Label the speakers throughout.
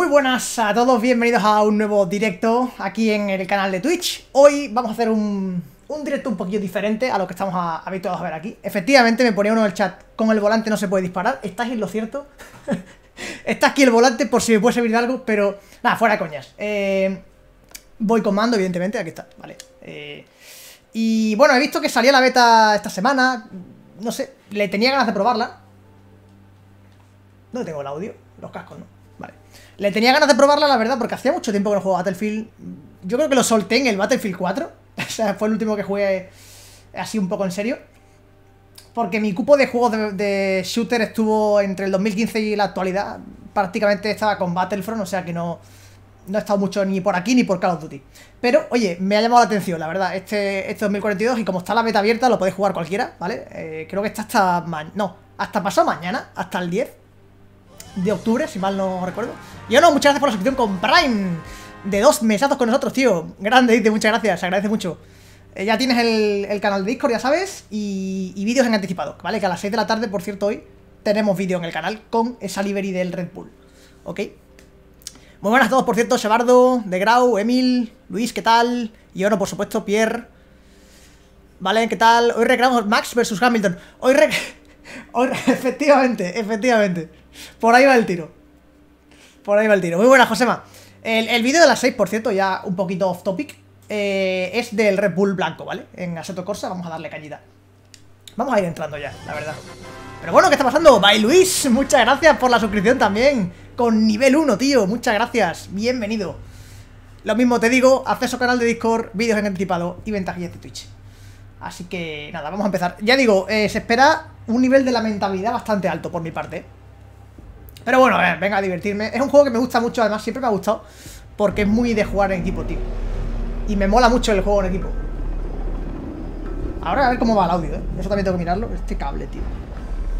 Speaker 1: Muy buenas a todos, bienvenidos a un nuevo directo aquí en el canal de Twitch Hoy vamos a hacer un, un directo un poquillo diferente a lo que estamos a- habituados a ver aquí Efectivamente me ponía uno en el chat, con el volante no se puede disparar ¿Estáis en lo cierto? Está aquí el volante por si me puede servir de algo, pero nada, fuera de coñas Eh, Voy con mando, evidentemente, aquí está, vale Eh, Y bueno, he visto que salía la beta esta semana No sé, le tenía ganas de probarla ¿Dónde tengo el audio? Los cascos, ¿no? Le tenía ganas de probarla, la verdad, porque hacía mucho tiempo que no juego Battlefield. Yo creo que lo solté en el Battlefield 4. o sea, fue el último que jugué así un poco en serio. Porque mi cupo de juegos de, shooter estuvo entre el 2015 y la actualidad. Prácticamente estaba con Battlefront, o sea que no, no he estado mucho ni por aquí ni por Call of Duty. Pero, oye, me ha llamado la atención, la verdad, este, este 2042 y como está la beta abierta lo podéis jugar cualquiera, ¿vale? Eh, creo que está hasta... No, hasta pasado mañana, hasta el 10 de octubre, si mal no recuerdo. Y bueno, muchas gracias por la suscripción con Prime. De dos mesazos con nosotros, tío. Grande, dice, muchas gracias, se agradece mucho. Eh, ya tienes el, el canal de Discord, ya sabes, y, y vídeos en anticipado, ¿vale? Que a las 6 de la tarde, por cierto, hoy tenemos vídeo en el canal con esa livery del Red Bull, ¿ok? Muy buenas a todos, por cierto, Sebardo, De Grau, Emil, Luis, ¿qué tal? Y bueno, por supuesto, Pierre. Vale, ¿qué tal? Hoy recreamos Max versus Hamilton. Hoy. Hoy... Efectivamente, efectivamente. Por ahí va el tiro. Por ahí va el tiro. Muy buena, Josema. El, el vídeo de las 6, por cierto, ya un poquito off topic, eh, es del Red Bull blanco, ¿vale? En Aseto Corsa, vamos a darle cañita. Vamos a ir entrando ya, la verdad. Pero bueno, ¿qué está pasando? Bye Luis, muchas gracias por la suscripción también. Con nivel 1, tío, muchas gracias. Bienvenido. Lo mismo te digo, acceso al canal de Discord, vídeos en anticipado y ventajillas de Twitch. Así que nada, vamos a empezar. Ya digo, eh, se espera un nivel de lamentabilidad bastante alto por mi parte. Pero bueno, venga a divertirme. Es un juego que me gusta mucho, además siempre me ha gustado. Porque es muy de jugar en equipo, tío. Y me mola mucho el juego en equipo. Ahora a ver cómo va el audio, ¿eh? Eso también tengo que mirarlo. Este cable, tío.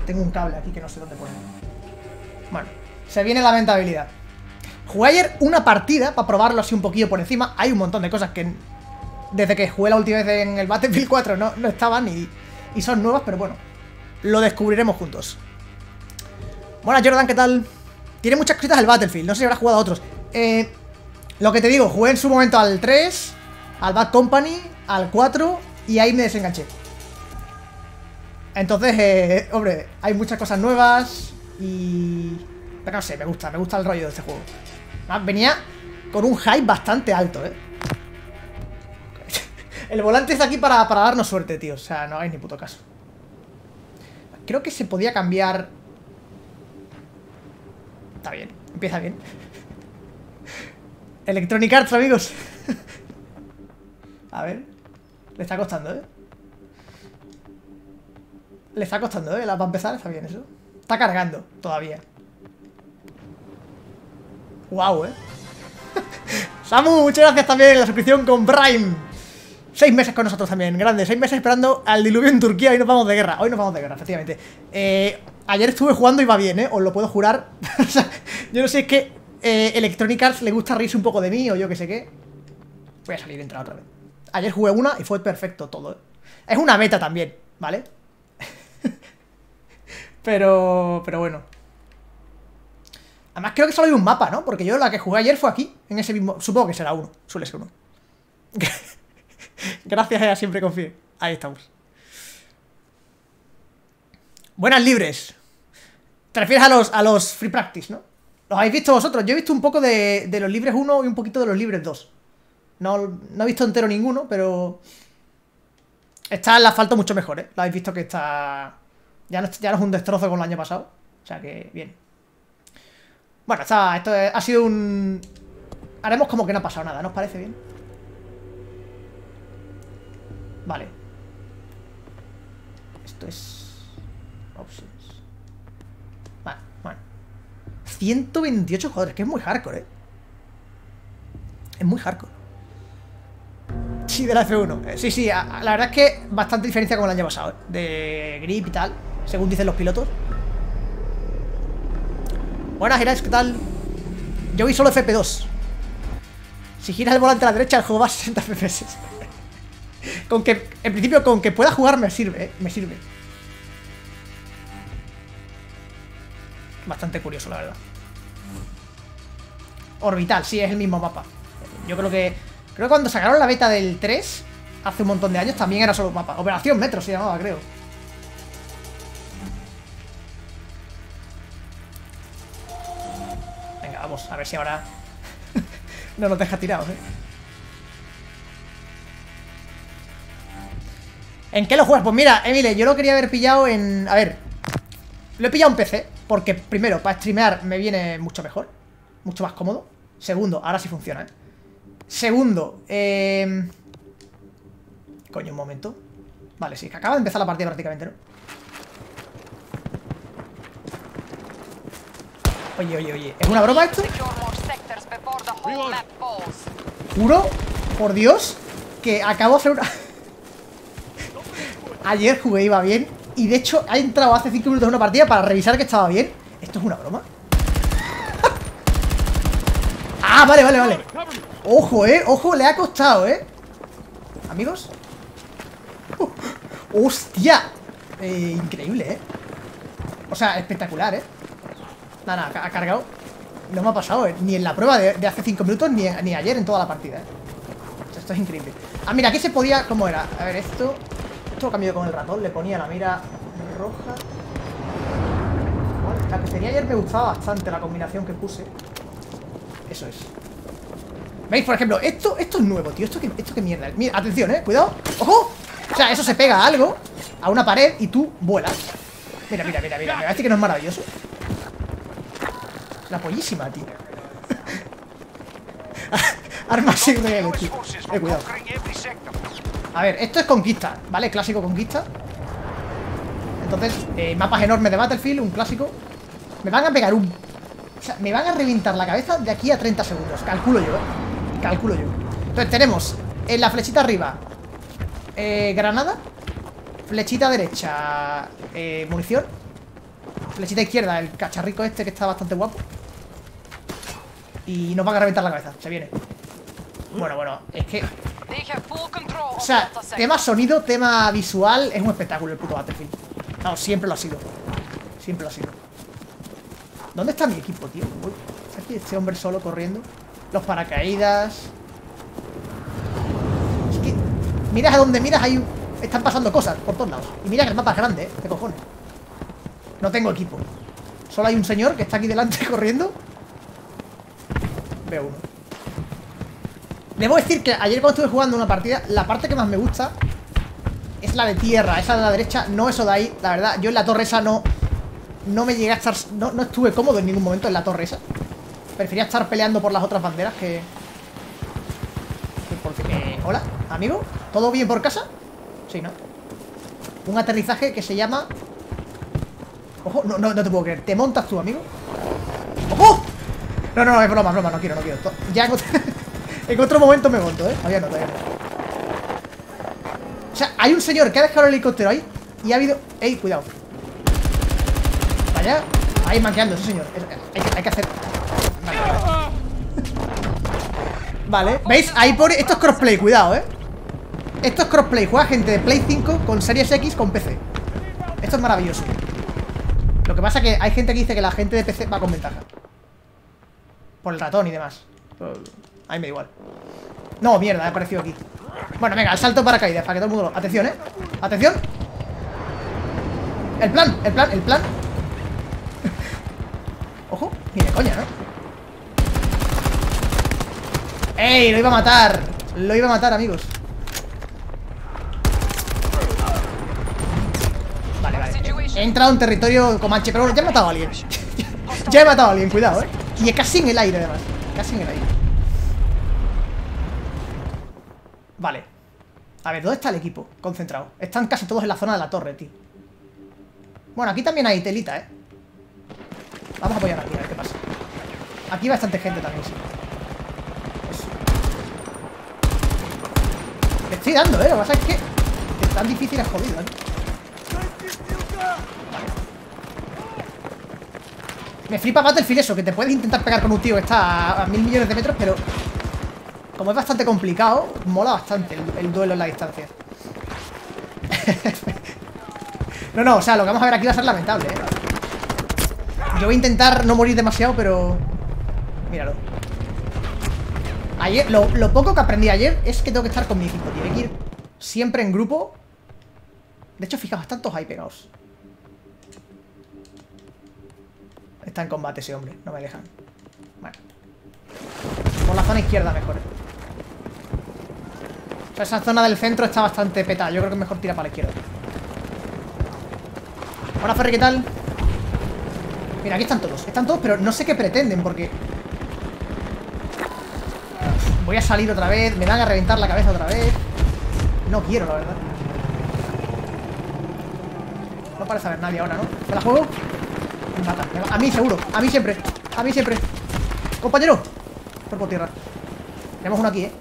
Speaker 1: Tengo un cable aquí que no sé dónde poner. Bueno, se viene la lamentabilidad. Jugué ayer una partida para probarlo así un poquillo por encima. Hay un montón de cosas que desde que jugué la última vez en el Battlefield 4 no, no estaban y, y son nuevas, pero bueno, lo descubriremos juntos. Buenas Jordan, ¿qué tal? Tiene muchas cositas el Battlefield, no sé si habrás jugado a otros. Eh, lo que te digo, jugué en su momento al 3, al Bad Company, al 4 y ahí me desenganché. Entonces, eh, hombre, hay muchas cosas nuevas y... Pero no sé, me gusta, me gusta el rollo de este juego. Venía con un hype bastante alto, ¿eh? El volante está aquí para, para darnos suerte, tío. O sea, no hagáis ni puto caso. Creo que se podía cambiar... Está bien, empieza bien. Electronic Arts, amigos. A ver. Le está costando, ¿eh? Le está costando, ¿eh? La va a empezar, está bien eso. Está cargando todavía. Wow, ¿eh? Samu, muchas gracias también en la suscripción con Prime. Seis meses con nosotros también, grande. Seis meses esperando al diluvio en Turquía. Hoy nos vamos de guerra. Hoy nos vamos de guerra, efectivamente. Eh, ayer estuve jugando y va bien, ¿eh? Os lo puedo jurar. Yo no sé, es que eh, Electronic Arts le gusta reírse un poco de mí o yo que sé qué. Voy a salir y entrar otra vez. Ayer jugué una y fue perfecto todo. ¿eh? Es una beta también, ¿vale? pero, pero bueno. Además creo que solo hay un mapa, ¿no? Porque yo la que jugué ayer fue aquí, en ese mismo... Supongo que será uno, suele ser uno. Gracias, ella siempre confíe. Ahí estamos. Buenas libres. Te refieres a los, a los free practice, ¿no? Los habéis visto vosotros. Yo he visto un poco de, de los libres 1 y un poquito de los libres 2. No, no he visto entero ninguno, pero... Está el asfalto mucho mejor, ¿eh? Lo habéis visto que está... Ya no, ya no es un destrozo como el año pasado. O sea que, bien. Bueno, está, esto es- ha sido un... Haremos como que no ha pasado nada, ¿no os parece bien? Vale. Esto es... Options. Vale, bueno. 128 jugadores, que es muy hardcore, ¿eh? Es muy hardcore. Sí, de la F1. Eh, sí, sí, la verdad es que bastante diferencia con el año pasado, ¿eh? De grip y tal, según dicen los pilotos. Buenas, Girais, ¿qué tal? Yo vi solo FP2. Si giras el volante a la derecha, el juego va a 60 FPS. Con que, en principio, con que pueda jugar me sirve, ¿eh? Me sirve. Bastante curioso, la verdad. Orbital, sí, es el mismo mapa. Yo creo que... Creo que cuando sacaron la beta del 3, hace un montón de años, también era solo un mapa. Operación Metro se llamaba, creo. Venga, vamos, a ver si ahora no nos deja tirados, ¿eh? ¿En qué lo juegas? Pues mira, Emile, yo lo quería haber pillado en... A ver, lo he pillado en PC, porque primero, para streamear me viene mucho mejor, mucho más cómodo. Segundo, ahora sí funciona, ¿eh? Segundo, eh... Coño, un momento. Vale, sí, que acaba de empezar la partida prácticamente, ¿no? Oye, oye, oye, ¿es una broma esto? Juro, por Dios, que acabo de hacer una... Ayer jugué, iba bien. Y de hecho ha entrado hace 5 minutos en una partida Para revisar que estaba bien. ¿Esto es una broma? ah, vale, vale, vale. Ojo, eh, ojo, le ha costado, eh. Amigos. ¡Hostia! Eh, increíble, eh. O sea, espectacular, eh. Nada, nada, ha cargado. No me ha pasado, eh Ni en la prueba de, hace 5 minutos ni, ni ayer en toda la partida, eh. Esto es increíble. Ah, mira, aquí se podía... ¿Cómo era? A ver, esto esto lo cambió con el ratón, le ponía la mira roja. la que tenía ayer me gustaba bastante la combinación que puse. Eso es. ¿Veis? Por ejemplo, esto, esto es nuevo, tío. Esto que, esto que mierda. Mira, atención, eh. Cuidado. ¡Ojo! O sea, eso se pega a algo, a una pared, y tú vuelas. Mira, mira, mira, mira. Me parece que no es maravilloso. La pollísima, tío. Arma sin tío. Eh, cuidado. A ver, esto es conquista, ¿vale? Clásico conquista. Entonces, eh, mapas enormes de Battlefield, un clásico. Me van a pegar un... O sea, me van a reventar la cabeza de aquí a 30 segundos. Calculo yo, ¿eh? Calculo yo. Entonces tenemos en la flechita arriba eh, Granada. Flechita derecha eh, Munición. Flechita izquierda, el cacharrico este que está bastante guapo. Y nos van a reventar la cabeza, se viene. Bueno, bueno, es que o sea, tema sonido, tema visual Es un espectáculo el puto Battlefield. No, siempre lo ha sido. Siempre lo ha sido. ¿Dónde está mi equipo, tío? aquí este hombre solo corriendo. Los paracaídas. Es que Miras a donde miras hay Están pasando cosas por todos lados. Y mira que el mapa es grande, ¿eh? ¿Qué cojones? No tengo equipo. Solo hay un señor que está aquí delante corriendo. Veo uno Debo decir que ayer cuando estuve jugando una partida La parte que más me gusta Es la de tierra, esa de la derecha No eso de ahí, la verdad, yo en la torre esa no No me llegué a estar No, estuve cómodo en ningún momento en la torre esa Prefería estar peleando por las otras banderas que... que Hola, amigo ¿Todo bien por casa? Sí, ¿no? Un aterrizaje que se llama Ojo, no, no, no te puedo creer ¿Te montas tú, amigo? ¡Ojo! No, no, no, es broma, broma, no quiero, no quiero Ya en otro momento me monto, ¿eh? Todavía no, todavía no. O sea, hay un señor que ha dejado el helicóptero ahí y ha habido... ¡Ey, cuidado! Vaya, ahí manqueando, ese señor. Hay, que hacer... Vale. vale, ¿veis? Ahí pone... Esto es crossplay, cuidado, ¿eh? Esto es crossplay, juega gente de Play 5 con Series X con PC. Esto es maravilloso. Lo que pasa es que hay gente que dice que la gente de PC va con ventaja. Por el ratón y demás. A mí me da igual No, mierda, he aparecido aquí Bueno, venga, el salto para caídas Para que todo el mundo. Atención, ¿eh? Atención El plan, el plan, el plan Ojo, ni de coña, ¿no? ¡Ey! Lo iba a matar Lo iba a matar, amigos Vale, vale He entrado en territorio comanche Pero bueno, ya he matado a alguien Ya he matado a alguien, cuidado, ¿eh? Y casi en el aire, además Casi en el aire Vale A ver, ¿dónde está el equipo? Concentrado Están casi todos en la zona de la torre, tío Bueno, aquí también hay telita, ¿eh? Vamos a apoyar aquí, a ver qué pasa Aquí hay bastante gente también, sí. Le estoy dando, ¿eh? Lo que pasa es que Es tan difícil es jodido, ¿eh? Me flipa Battlefield eso Que te puedes intentar pegar con un tío que está a mil millones de metros Pero como es bastante complicado, mola bastante el, duelo en la distancia. no, no, o sea, lo que vamos a ver aquí va a ser lamentable, ¿eh? Yo voy a intentar no morir demasiado, pero... Míralo. Ayer, lo, poco que aprendí ayer es que tengo que estar con mi equipo, tío. Hay que ir siempre en grupo. De hecho, fijaos, tantos hay pegados. Está en combate ese hombre, no me dejan. Bueno. Por la zona izquierda mejor. Esa zona del centro está bastante petada. Yo creo que mejor tirar para la izquierda. Hola, Ferry, ¿qué tal? Mira, aquí están todos. Están todos, pero no sé qué pretenden, porque... Voy a salir otra vez. Me van a reventar la cabeza otra vez. No quiero, la verdad. No parece haber nadie ahora, ¿no? ¿Me la juego? Me mata. Me va- A mí seguro. A mí siempre. A mí siempre. Compañero. Cuerpo tierra. Tenemos uno aquí, ¿eh?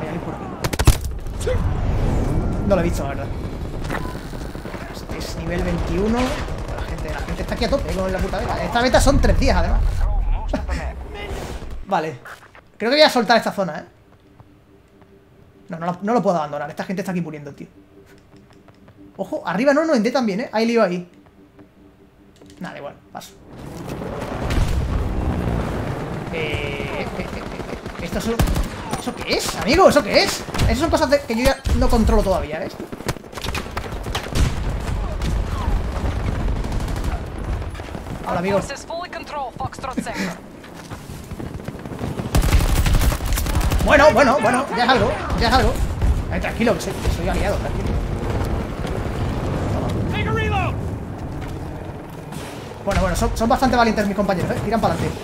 Speaker 1: Hay alguien por aquí. No lo he visto, la verdad. Este es nivel 21. La gente, la gente está aquí a tope con la puta beta. Esta beta son tres días, además. Vale. Creo que voy a soltar esta zona, ¿eh? No, no, no lo puedo abandonar. Esta gente está aquí muriendo, tío. Ojo, arriba no, no, en también, ¿eh? Hay lío ahí. Nada, igual, paso. Eh, eh, eh, eh, eh, ¿Esto es un- ¿Eso qué es, amigo? ¿Eso qué es? Esas son cosas de- que yo ya no controlo todavía, ¿ves? Hola, amigo. Bueno, bueno, bueno, ya es algo, ya es algo. Eh, tranquilo, que soy, que soy aliado, tranquilo. Bueno, bueno, son, son bastante valientes mis compañeros, ¿eh? Tiran para adelante.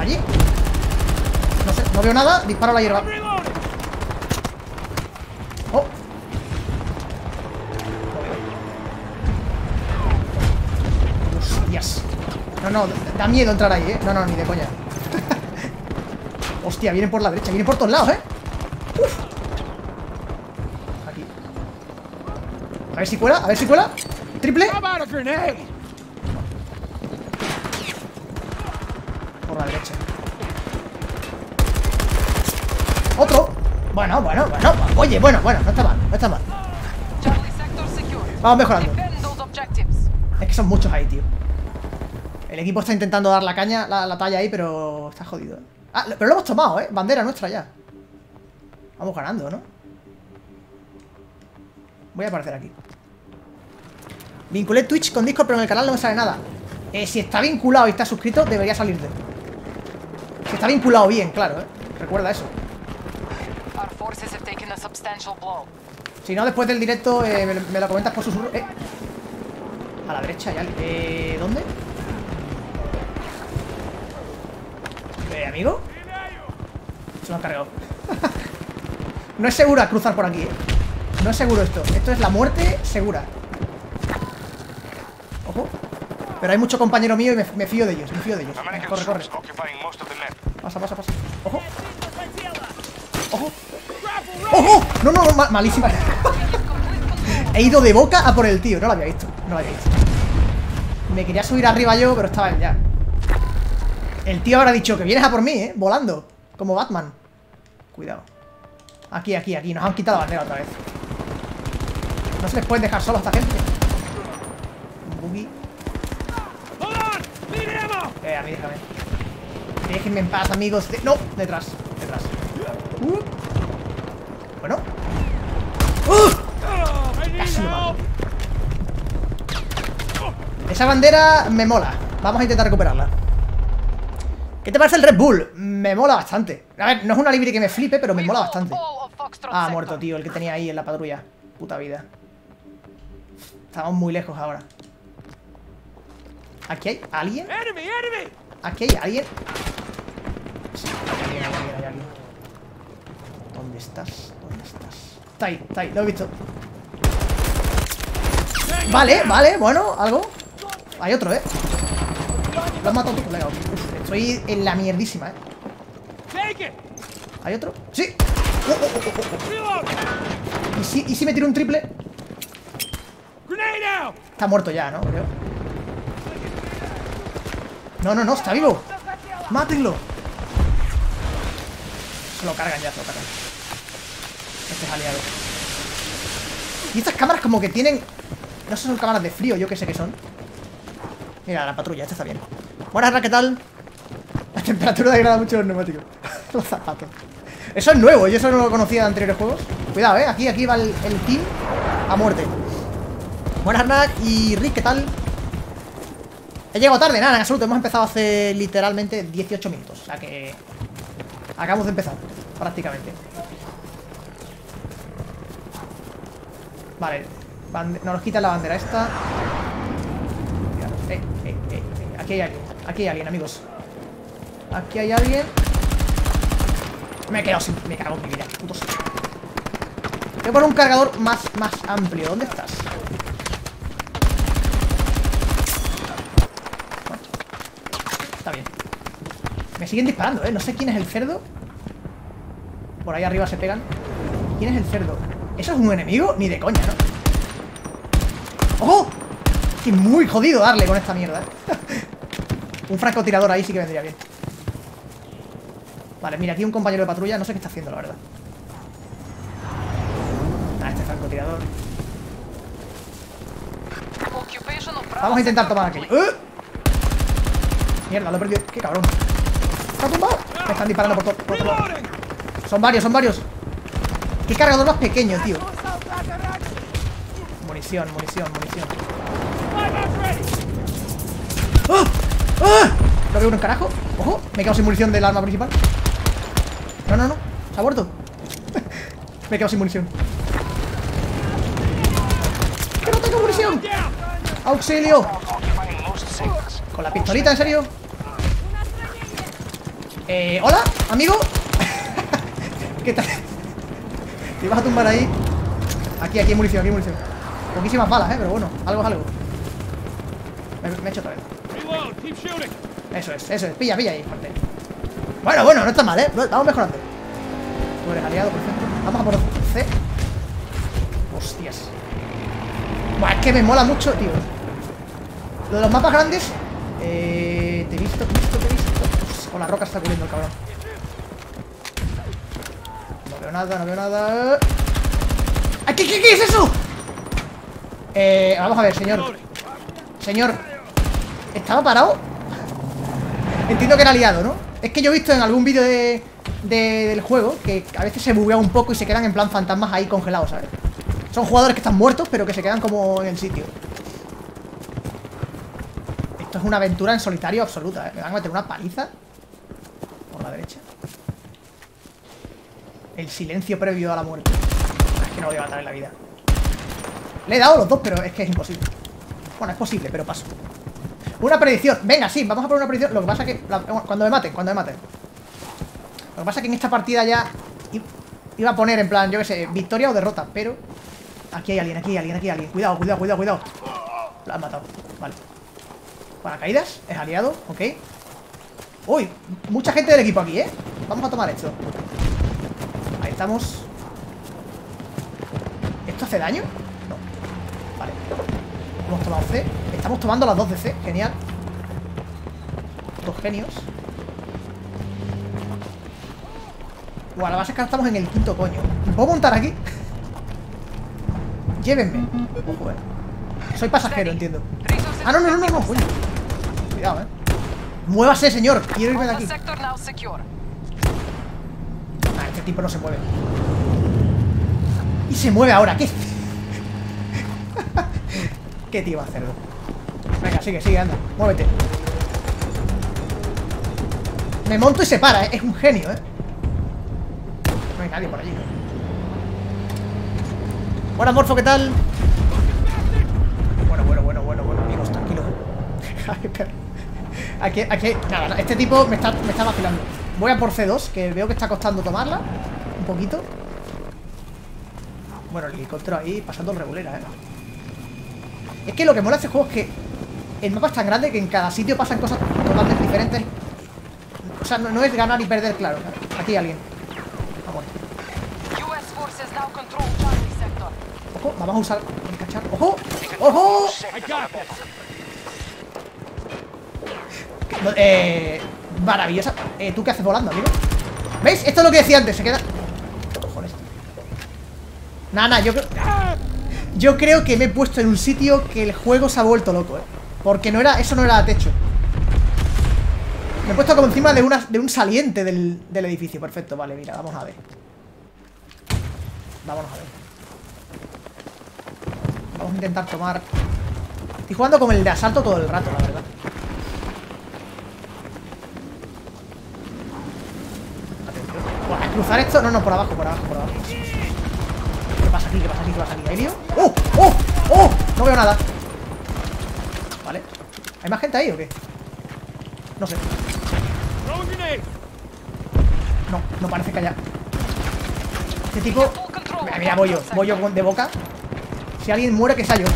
Speaker 1: Allí. No veo nada. Disparo a la hierba. Oh. Hostias. No, no, da miedo entrar ahí, ¿eh? No, no, ni de coña. Hostia, vienen por la derecha, vienen por todos lados, ¿eh? Uf. Aquí. A ver si cuela, a ver si cuela. Triple.
Speaker 2: How about a grenade?
Speaker 1: Por la derecha. Otro. Bueno, bueno, bueno. Oye, bueno, bueno, no está mal, no está mal. Vamos mejorando. Es que son muchos ahí, tío. El equipo está intentando dar la caña, la, la talla ahí, pero está jodido. Ah, pero lo hemos tomado, ¿eh? Bandera nuestra ya. Vamos ganando, ¿no? Voy a aparecer aquí. Vinculé Twitch con Discord, pero en el canal no me sale nada. Eh, si está vinculado y está suscrito, debería salirte. Si está vinculado bien, claro, ¿eh? Recuerda eso.
Speaker 3: Our forces have taken a substantial blow.
Speaker 1: Si no, después del directo eh, me, me lo comentas por susurro. Eh. A la derecha ya. Eh, ¿Dónde? Eh, amigo. Se lo han cargado. no es segura cruzar por aquí, eh. No es seguro esto. Esto es la muerte segura. Ojo. Pero hay mucho compañero mío y me, me fío de ellos. Me fío de ellos. Venga, corre, corre. Pasa, pasa, pasa. Ojo. ¡Ojo! No, no, no, ma- malísima. He ido de boca a por el tío. No lo había visto. No lo había visto. Me quería subir arriba yo, pero estaba ya. El tío habrá dicho que vienes a por mí, ¿eh? Volando. Como Batman. Cuidado. Aquí, aquí, aquí. Nos han quitado la bandera otra vez. No se les puede dejar solos a esta gente. Un buggy. Eh, a mí déjame. Déjenme en paz, amigos. De- No, detrás, detrás. Uh. Bueno. Esa bandera me mola. Vamos a intentar recuperarla. ¿Qué te parece el Red Bull? Me mola bastante. A ver, no es una libre que me flipe, pero me mola bastante. Ah, muerto, tío, el que tenía ahí en la patrulla. Puta vida. Estamos muy lejos ahora. ¿Aquí hay alguien? ¿Aquí hay alguien. ¿Dónde estás? ¿Dónde estás? Está ahí, está ahí, lo he visto. Vale, vale, bueno, algo. Hay otro, ¿eh? Lo has matado colega. Estoy en la mierdísima, ¿eh? ¿Hay otro? ¡Sí! Oh, oh, oh, oh, oh. ¿Y si, ¿Y si me tiro un triple? Está muerto ya, ¿no? Creo. No, no, no, está vivo. ¡Mátenlo! Se lo cargan ya, se lo cargan. Este es aliado. Y estas cámaras como que tienen... No sé, son cámaras de frío, yo que sé que son. Mira, la patrulla, esta está bien. Buenas, ¿qué tal? temperatura degrada mucho los neumáticos. los zapatos. Eso es nuevo, yo eso no lo conocía de anteriores juegos. Cuidado, eh. Aquí, aquí va el, el team a muerte. Buenas, Nack y Rick, ¿qué tal? He llegado tarde, nada, en absoluto. Hemos empezado hace literalmente 18 minutos. O sea que. Acabamos de empezar, prácticamente. Vale, no nos quitan la bandera esta. Eh, eh, eh, eh, Aquí hay alguien, aquí hay alguien, amigos. Aquí hay alguien. Me he quedado sin. Me cago en mi vida, putos. Voy a poner un cargador más, más amplio. ¿Dónde estás? Está bien. Me siguen disparando, ¿eh? No sé quién es el cerdo. Por ahí arriba se pegan. ¿Quién es el cerdo? ¿Eso es un enemigo? Ni de coña, ¿no? ¡Ojo! Estoy muy jodido darle con esta mierda, ¿eh? un francotirador ahí sí que vendría bien. Vale, mira, aquí un compañero de patrulla. No sé qué está haciendo, la verdad. Ah, este francotirador. Vamos a intentar tomar aquello. ¡Eh! Mierda, lo he perdido. ¡Qué cabrón! ¡Se ha tumbado! Me están disparando por, to- por todos lados.
Speaker 2: Reloading!
Speaker 1: Son varios, son varios. Qué cargador más pequeño, tío. Munición, munición, munición. ¡Ah! ¡Ah! ¿No veo un carajo? ¡Ojo! Me he quedado sin munición del arma principal. No, no, no. Se ha muerto. me he quedado sin munición. ¡Que no tengo munición! ¡Auxilio! ¿Con la pistolita, en serio? Eh, ¿hola, amigo? ¿Qué tal? Te ibas a tumbar ahí. Aquí, aquí hay munición, aquí hay munición. Poquísimas balas, eh, pero bueno, algo es algo. Me, me he hecho otra vez.
Speaker 2: Reload! Keep shooting!
Speaker 1: Eso es, eso es, pilla, pilla ahí, fuerte. Bueno, bueno, no está mal, eh. Vamos mejorando. Tú eres aliado, por ejemplo. Vamos a por C. Hostias. Buah, es que me mola mucho, tío. Lo de los mapas grandes Eh... Te he visto, te he visto, te he visto. Con la roca está cubriendo el cabrón nada, no veo nada ¡Ay, ¿Qué, qué, qué es eso? Eh, vamos a ver, señor! Señor ¿Estaba parado? Entiendo que era aliado, ¿no? Es que yo he visto en algún vídeo de, de- del juego Que a veces se buguea un poco y se quedan en plan fantasmas ahí congelados, ¿sabes? Son jugadores que están muertos pero que se quedan como en el sitio Esto es una aventura en solitario absoluta, ¿eh? Me van a meter una paliza Por la derecha El silencio previo a la muerte. Ah, Es que no lo voy a matar en la vida. Le he dado los dos, pero es que es imposible. Bueno, es posible, pero paso. Una predicción, venga, sí, vamos a poner una predicción. Lo que pasa que, la- cuando me maten, cuando me maten. Lo que pasa es que en esta partida ya Iba a poner en plan, yo qué sé, victoria o derrota Pero Aquí hay alguien, aquí hay alguien, aquí hay alguien. Cuidado, cuidado, cuidado, cuidado. La han matado, vale. Paracaídas, es aliado, ok. Uy, mucha gente del equipo aquí, ¿eh? Vamos a tomar esto estamos. ¿Esto hace daño? No. Vale. Hemos tomado C. Estamos tomando las dos de C, genial. Dos genios. Buah, la base es que ahora estamos en el quinto coño. ¿Puedo montar aquí? Llévenme. Soy pasajero, entiendo. Ah, no, no, no, no, no. Cuidado, eh. Muévase, señor. Quiero irme de aquí
Speaker 3: sector now secure.
Speaker 1: Ah, este tipo no se mueve. Y se mueve ahora, ¿qué? ¿Qué tío cerdo? Venga, sigue, sigue, anda, muévete. Me monto y se para, ¿eh? es un genio, ¿eh? No hay nadie por allí. Buenas, Morfo, ¿qué tal? Bueno, bueno, bueno, bueno, bueno, amigos, tranquilo. Ay. Aquí, aquí, nada, este tipo me está, me está vacilando. Voy a por C2, que veo que está costando tomarla. Un poquito. Bueno, el helicóptero ahí pasando el regulera, eh. Es que lo que mola este juego es que el mapa es tan grande que en cada sitio pasan cosas totalmente diferentes. O sea, no, no es ganar y perder, claro. Aquí hay alguien. Vamos. Ojo, vamos a usar el cacharro. ¡Ojo! ¡Ojo! No, Eh, maravillosa. Eh, ¿Tú qué haces volando, amigo? ¿Veis? Esto es lo que decía antes, se queda. Cojones. Nada, yo creo. Yo creo que me he puesto en un sitio que el juego se ha vuelto loco, eh. Porque no era. Eso no era techo. Me he puesto como encima de, una, de un saliente del, del edificio. Perfecto, vale, mira, vamos a ver. Vámonos a ver. Vamos a intentar tomar... Estoy jugando con el de asalto todo el rato, la verdad. Atención. Buah, ¿Cruzar esto? No, no, por abajo, por abajo, por abajo. ¿Qué pasa aquí? ¿Qué pasa aquí? ¿Qué pasa aquí? ¿Hay lío? ¡Oh! ¡Oh! ¡Oh! No veo nada. Vale. ¿Hay más gente ahí o qué? No sé. No, no parece que haya. Este tipo. Mira, mira, bollo, bollo con- de boca. Si alguien muere, que sea yo.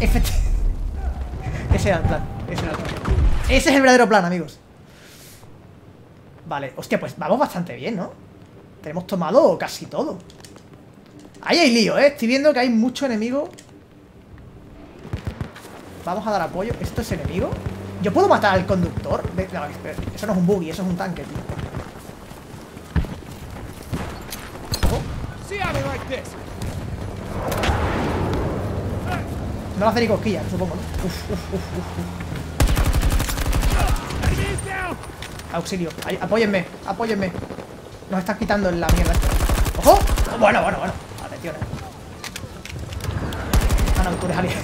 Speaker 1: Eso es. Ese era el plan. Ese era el plan. Ese es el verdadero plan, amigos. Vale, hostia, pues vamos bastante bien, ¿no? Tenemos tomado casi todo. Ahí hay lío, ¿eh? Estoy viendo que hay mucho enemigo. Vamos a dar apoyo. ¿Esto es enemigo? ¿Yo puedo matar al conductor? Ve- no, espera, eso no es un buggy, eso es un tanque, tío. No va a hacer ni cosquillas, supongo, ¿no? Uf, uf, uf, uf, uf.
Speaker 2: Enemy is down.
Speaker 1: Auxilio. Ay, apóyenme, apóyenme. Nos están quitando la mierda esta. ¡Ojo! Bueno, bueno, bueno. Atención. Ah, no, tú eres alguien.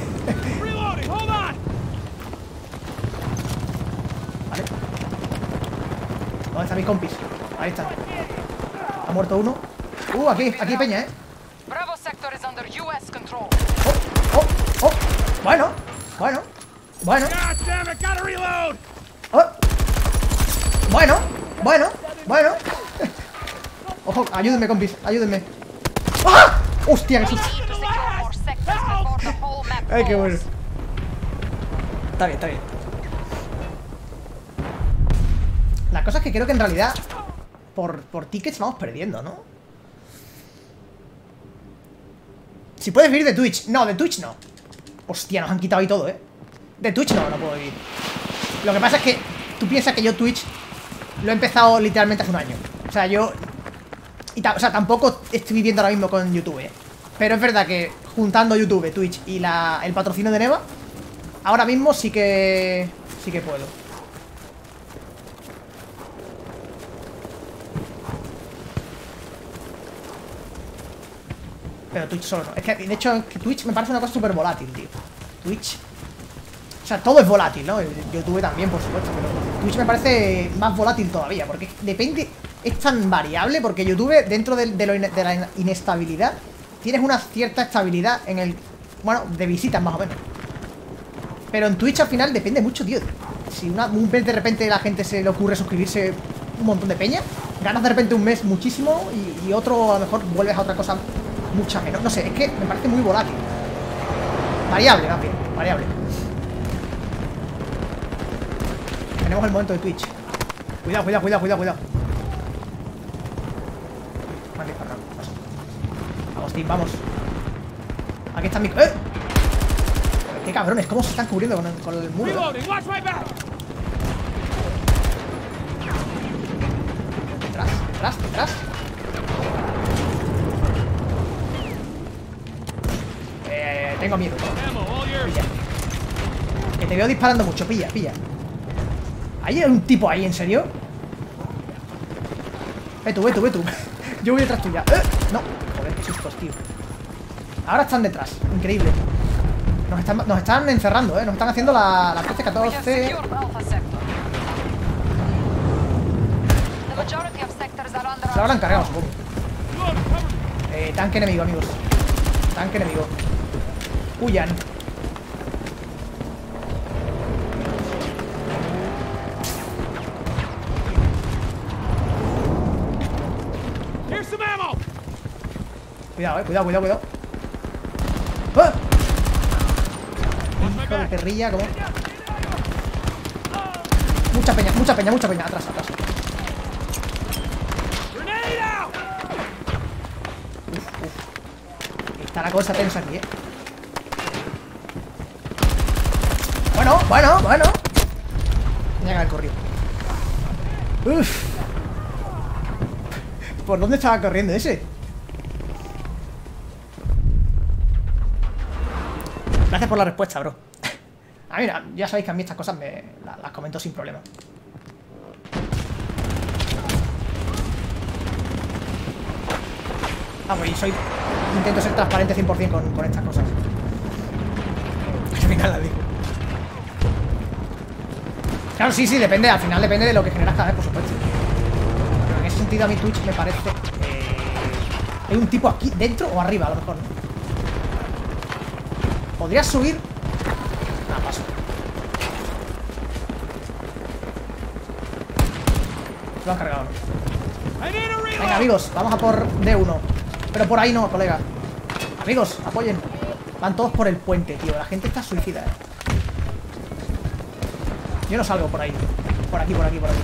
Speaker 1: Vale. ¿Dónde están mis compis? Ahí están. Ha muerto uno. Uh, aquí, aquí peña, eh.
Speaker 3: Bravo sector is under U.S. control.
Speaker 1: Oh, oh, oh. Bueno, bueno, bueno.
Speaker 2: God damn it. Gotta reload.
Speaker 1: Oh. Bueno, bueno, bueno. Ojo, ayúdenme, compis, ayúdenme. ¡Ah! ¡Hostia, qué Ay, qué bueno. Está bien, está bien. La cosa es que creo que en realidad por, por tickets vamos perdiendo, ¿no? Si puedes vivir de Twitch. No, de Twitch no. Hostia, nos han quitado ahí todo, ¿eh? De Twitch no, no puedo vivir. Lo que pasa es que tú piensas que yo Twitch lo he empezado literalmente hace un año. O sea, yo... Y o sea, tampoco estoy viviendo ahora mismo con YouTube, ¿eh? Pero es verdad que juntando YouTube, Twitch y la, el patrocinio de Neva, ahora mismo sí que... Sí que puedo. Pero Twitch solo no. Es que, de hecho, Twitch me parece una cosa súper volátil, tío. Twitch... O sea, todo es volátil, ¿no? YouTube también, por supuesto, pero Twitch me parece más volátil todavía, porque depende... Es tan variable porque YouTube, dentro de, lo de la in- inestabilidad, tienes una cierta estabilidad en el... Bueno, de visitas más o menos. Pero en Twitch al final depende mucho, tío. Si un mes de repente la gente se le ocurre suscribirse un montón de peña, ganas de repente un mes muchísimo y, y otro a lo mejor vuelves a otra cosa mucha menos. No sé, es que me parece muy volátil. Variable, más bien, variable. Tenemos el momento de Twitch. Cuidado, cuidado, cuidado, cuidado, cuidado. Me han disparado. Paso. Vamos, team, vamos. Aquí está mi... ¡Eh! Qué cabrones, cómo se están cubriendo con el, con el muro. Detrás, detrás, detrás. Eh, tengo miedo. Pilla. Que te veo disparando mucho, pilla, pilla. ¿Hay un tipo ahí, en serio? Ve tú, ve tú, ve tú. Yo voy detrás tuya. ¡Eh! No, joder, qué sustos, tío. Ahora están detrás, increíble. Nos están, nos están encerrando, ¿eh? Nos están haciendo la, la 13,
Speaker 3: We have
Speaker 1: 14.
Speaker 3: secured Alpha sector. The majority of sectors are under
Speaker 1: Se habrán cargado, supongo. Eh, tanque enemigo, amigos. Tanque enemigo. Huyan. Cuidado, eh. Cuidado, cuidado, cuidado. ¡Ah! Hijo de perrilla, como. Mucha peña, mucha peña, mucha peña. Atrás, atrás.
Speaker 2: Grenade out.
Speaker 1: Está la cosa tensa aquí, eh. Bueno, bueno, bueno. Tenía que haber corrido. Uf. ¿Por dónde estaba corriendo ese? Por la respuesta, bro. ah, mira, ya sabéis que a mí estas cosas me las, comento sin problema. Ah, pues soy... Intento ser transparente 100% con, estas cosas. Al final las digo. Claro, sí, sí, depende. Al final depende de lo que generas cada vez, por supuesto. Pero en ese sentido a mi Twitch me parece... Eh, hay un tipo aquí, dentro o arriba, a lo mejor. ¿Podrías subir? Nada, paso. Lo han cargado. Venga, amigos, vamos a por D1. Pero por ahí no, colega. Amigos, apoyen. Van todos por el puente, tío. La gente está suicida, eh. Yo no salgo por ahí. Por aquí, por aquí, por aquí.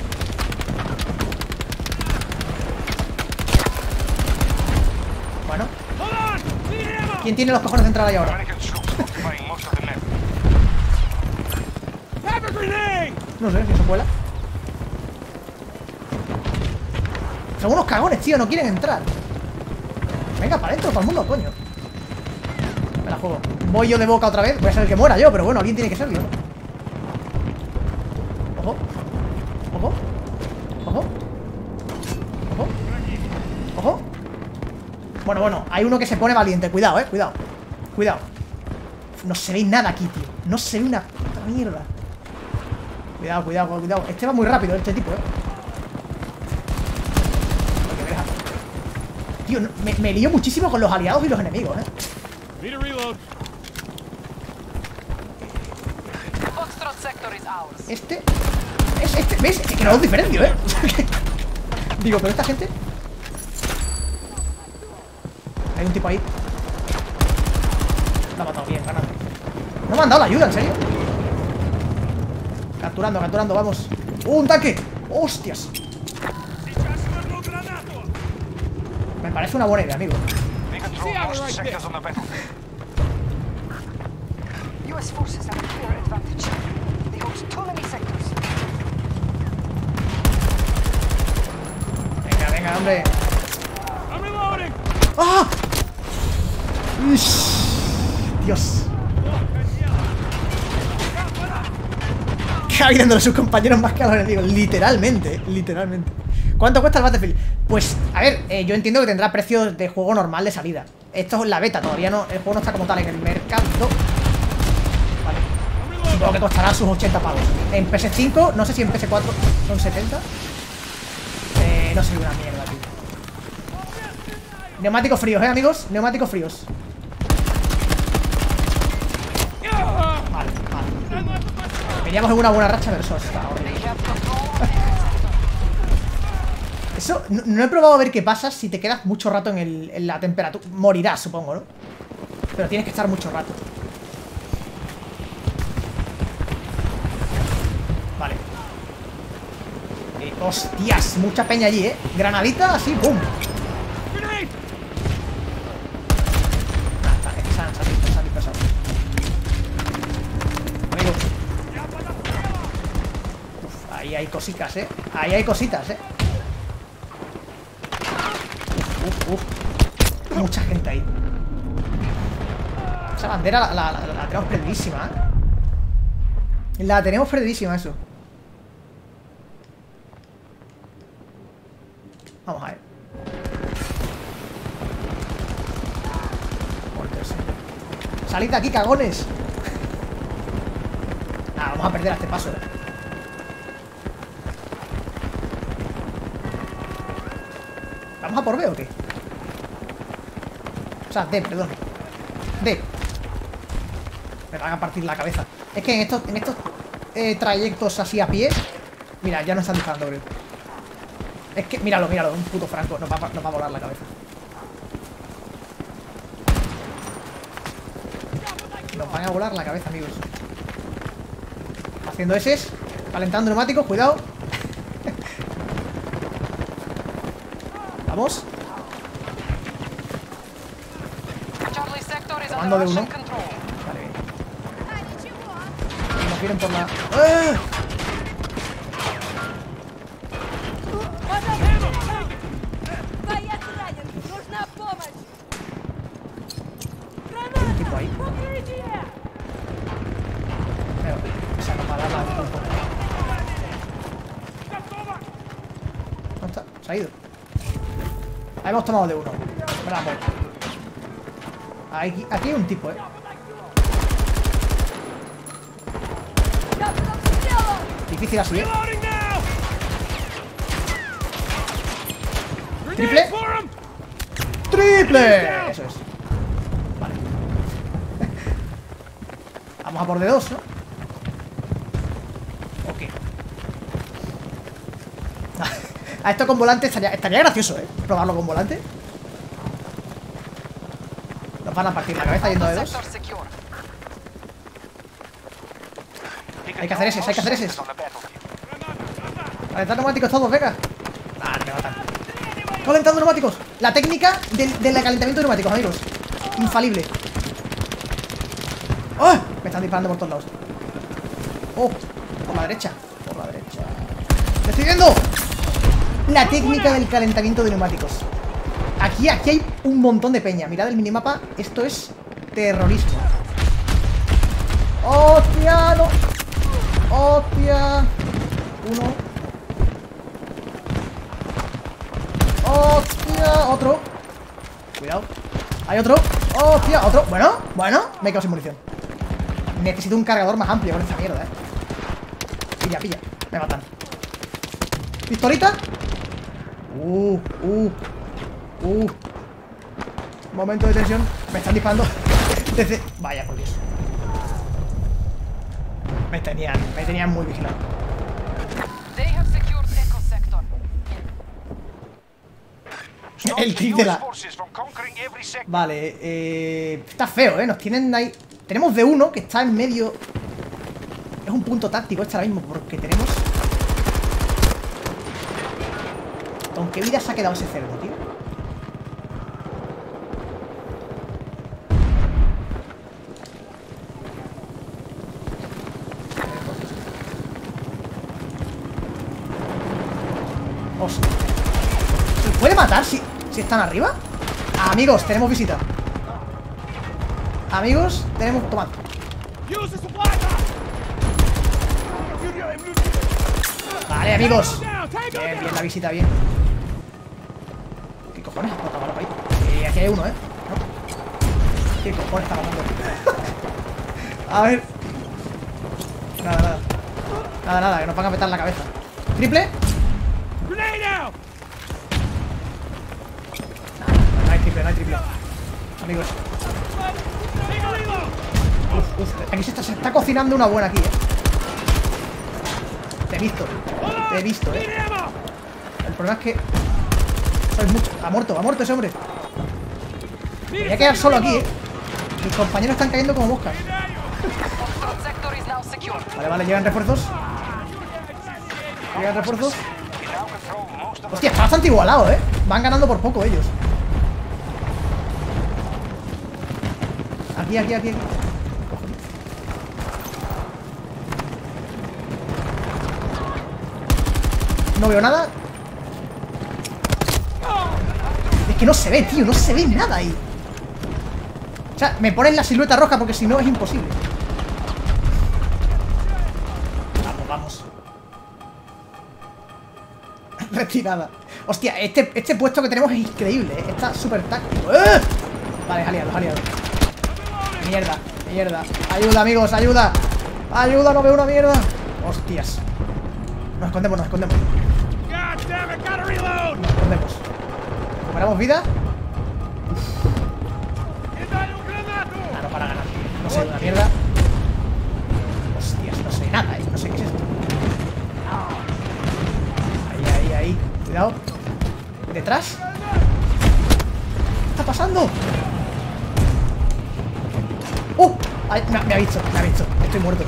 Speaker 1: Bueno. ¿quién tiene los cojones de entrar ahí ahora? No sé, si se cuela. Son unos cagones, tío, no quieren entrar. Venga, para adentro, para el mundo, coño. Me la juego. Voy yo de boca otra vez. Voy a ser el que muera yo, pero bueno, alguien tiene que serlo. Ojo. Ojo. Ojo. Ojo. Ojo. Bueno, bueno, hay uno que se pone valiente. Cuidado, eh, cuidado. Cuidado. No se ve nada aquí, tío. No se ve una puta mierda. Cuidado, cuidado, cuidado. Este va muy rápido, este tipo, eh. Tío, no- me, me lío muchísimo con los aliados y los enemigos, eh. Este. Es este. ¿Ves? Es que no los diferencio, eh. Digo, pero esta gente. Hay un tipo ahí. Lo ha matado bien, ganando. No me han dado la ayuda, en serio. Capturando, capturando, vamos. ¡Uh, un tanque! ¡Hostias! Me parece una buena idea, amigo.
Speaker 4: We control
Speaker 2: See, I'm
Speaker 4: most
Speaker 2: right
Speaker 4: sectors on the battlefield.
Speaker 3: US forces have a clear advantage. They hold too many sectors.
Speaker 1: Venga, venga, hombre.
Speaker 2: I'm reloading.
Speaker 1: ¡Ah! Ish. Dios. Cabiendo a sus compañeros más que a los enemigos. Literalmente, literalmente. ¿Cuánto cuesta el Battlefield? Pues, a ver, eh, yo entiendo que tendrá precios de juego normal de salida. Esto es la beta, todavía no. El juego no está como tal en el mercado. Vale. Supongo que costará sus 80 pavos. En PS5, no sé si en PS4 son 70. Eh, no sé una mierda, tío. Neumáticos fríos, ¿eh, amigos? Neumáticos fríos. Vale, vale. Veníamos en una buena racha, pero eso no, no he probado a ver qué pasa si te quedas mucho rato en, el- en la temperatura. Morirás, supongo, ¿no? Pero tienes que estar mucho rato. Vale. Eh, hostias, mucha peña allí, ¿eh? Granadita, así, ¡pum! Cositas, ¿eh? Ahí hay cositas, ¿eh? Uf, uf, uf. Mucha gente ahí. Esa bandera la, tenemos perdidísima, ¿eh? La tenemos perdidísima, eso. Vamos a ver. Sí. Salid de aquí, cagones. Ah, vamos a perder a este paso. ¿Vamos a por B o qué? O sea, D, perdón. D. Me van a partir la cabeza. Es que en estos, en estos eh, trayectos así a pie. Mira, ya no están disparando, creo. Es que, míralo, míralo, un puto franco. Nos va, nos va a volar la cabeza. Nos van a volar la cabeza, amigos. Haciendo S, calentando neumáticos, cuidado. Vamos.
Speaker 3: Under
Speaker 1: de uno. Vale, bien. Vienen por la... ¡Eh! hemos tomado de uno. Bravo. Aquí, aquí hay un tipo, ¿eh? Difícil a
Speaker 2: subir. Eh.
Speaker 1: ¿Triple? ¡Triple! Eso es. Vale. Vamos a por de dos, ¿no? A esto con volante estaría, gracioso, ¿eh? Probarlo con volante. Nos van a partir la cabeza yendo de dos. Hay que hacer ese, hay que hacer ese. Calentar neumáticos todos, venga. Ah, me matan. Calentando neumáticos. La técnica del, del calentamiento de neumáticos, amigos. Infalible. ¡Oh! Me están disparando por todos lados. ¡Oh! Por la derecha. Por la derecha. ¡Me estoy viendo! La técnica del calentamiento de neumáticos. Aquí, aquí hay un montón de peña. Mirad el minimapa. Esto es terrorismo. ¡Hostia! ¡No! ¡Hostia! Uno. ¡Hostia! Otro. Cuidado. Hay otro. ¡Hostia! Otro. Bueno, bueno. Me he quedado sin munición. Necesito un cargador más amplio con esta mierda, eh. Pilla, pilla. Me matan. ¿Pistolita? Uh, uh. Uh. Momento de tensión. Me están disparando. Desde. Vaya, por Dios. Me tenían, me tenían muy vigilado. El trick de la-. Vale, eh, está feo, ¿eh? Nos tienen ahí... Tenemos de uno que está en medio... Es un punto táctico este ahora mismo, porque tenemos... qué vida se ha quedado ese cerdo, tío? ¿Se puede matar si, si están arriba? Amigos, tenemos visita. Amigos, tenemos... Tomad. Vale, amigos. Bien, bien la visita, bien. Uno, ¿eh? ¿Qué cojones está a ver. Nada, nada. Nada, nada, que nos van a petar la cabeza. ¿Triple? No hay triple, no hay triple. Amigos. Uf, uf, aquí se está, se está cocinando una buena aquí, eh. Te he visto. Te he visto, eh. El problema es que. Ha muerto, ha muerto ese hombre. Voy a quedar solo aquí, eh. Mis compañeros están cayendo como moscas. Vale, vale, llegan refuerzos. Llegan refuerzos. Hostia, está bastante igualado, eh. Van ganando por poco ellos. Aquí, aquí, aquí. aquí. No veo nada. Es que no se ve, tío, no se ve nada ahí. Sea, me ponen la silueta roja porque si no es imposible. Vamos, vamos. Retirada. Hostia, este, este puesto que tenemos es increíble, ¿eh? Está súper táctico. ¡Eh! Vale, aliados, aliados. Mierda, mierda. Ayuda, amigos, ayuda. Ayuda, no veo una mierda. Hostias. Nos escondemos, nos escondemos. Nos escondemos. Recuperamos vida. Estoy muerto.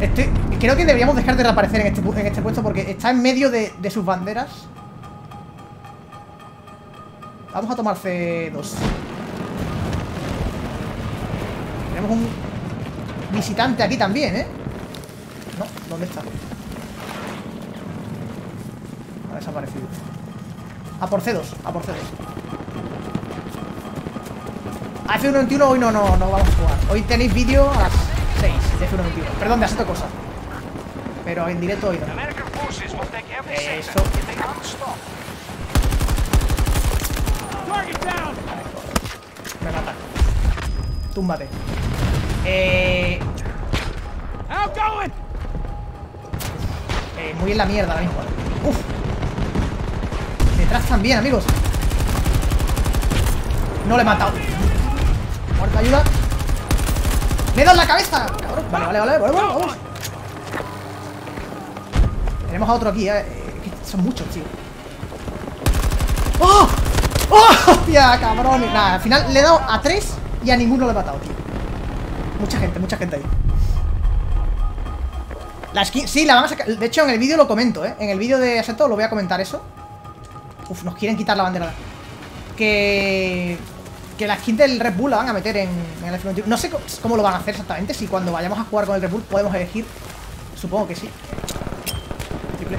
Speaker 1: Estoy, creo que deberíamos dejar de reaparecer en este, en este puesto porque está en medio de, de sus banderas. Vamos a tomar C2. Tenemos un visitante aquí también, ¿eh? No, ¿dónde está? Ha desaparecido. A por C2, a por C2. A F121 hoy no, no, no vamos a jugar. Hoy tenéis vídeo a las 6 de F121. Perdón, de Aseto Cosa. Pero en directo hoy no.
Speaker 4: Every
Speaker 1: Eso. Me mata. Túmbate. Eh, eh, muy en la mierda ahora mismo. Uf. Detrás también, amigos. No le he matado. Muerta ayuda. ¡Le he dado en la cabeza! Cabrón. Vale, vale, vale. Vamos, vamos, vamos. Tenemos a otro aquí, eh. Son muchos, tío. ¡Oh! ¡Oh! ¡Hostia, cabrón! Nada, al final le he dado a tres y a ninguno le he matado, tío. Mucha gente, mucha gente ahí. La skin, sí, la van a sacar. De hecho, en el vídeo lo comento, ¿eh? En el vídeo de Aseto lo voy a comentar eso. Uf, nos quieren quitar la bandera. Que. Que la skin del Red Bull la van a meter en, el F21. No sé cómo lo van a hacer exactamente. Si cuando vayamos a jugar con el Red Bull podemos elegir. Supongo que sí. Triple.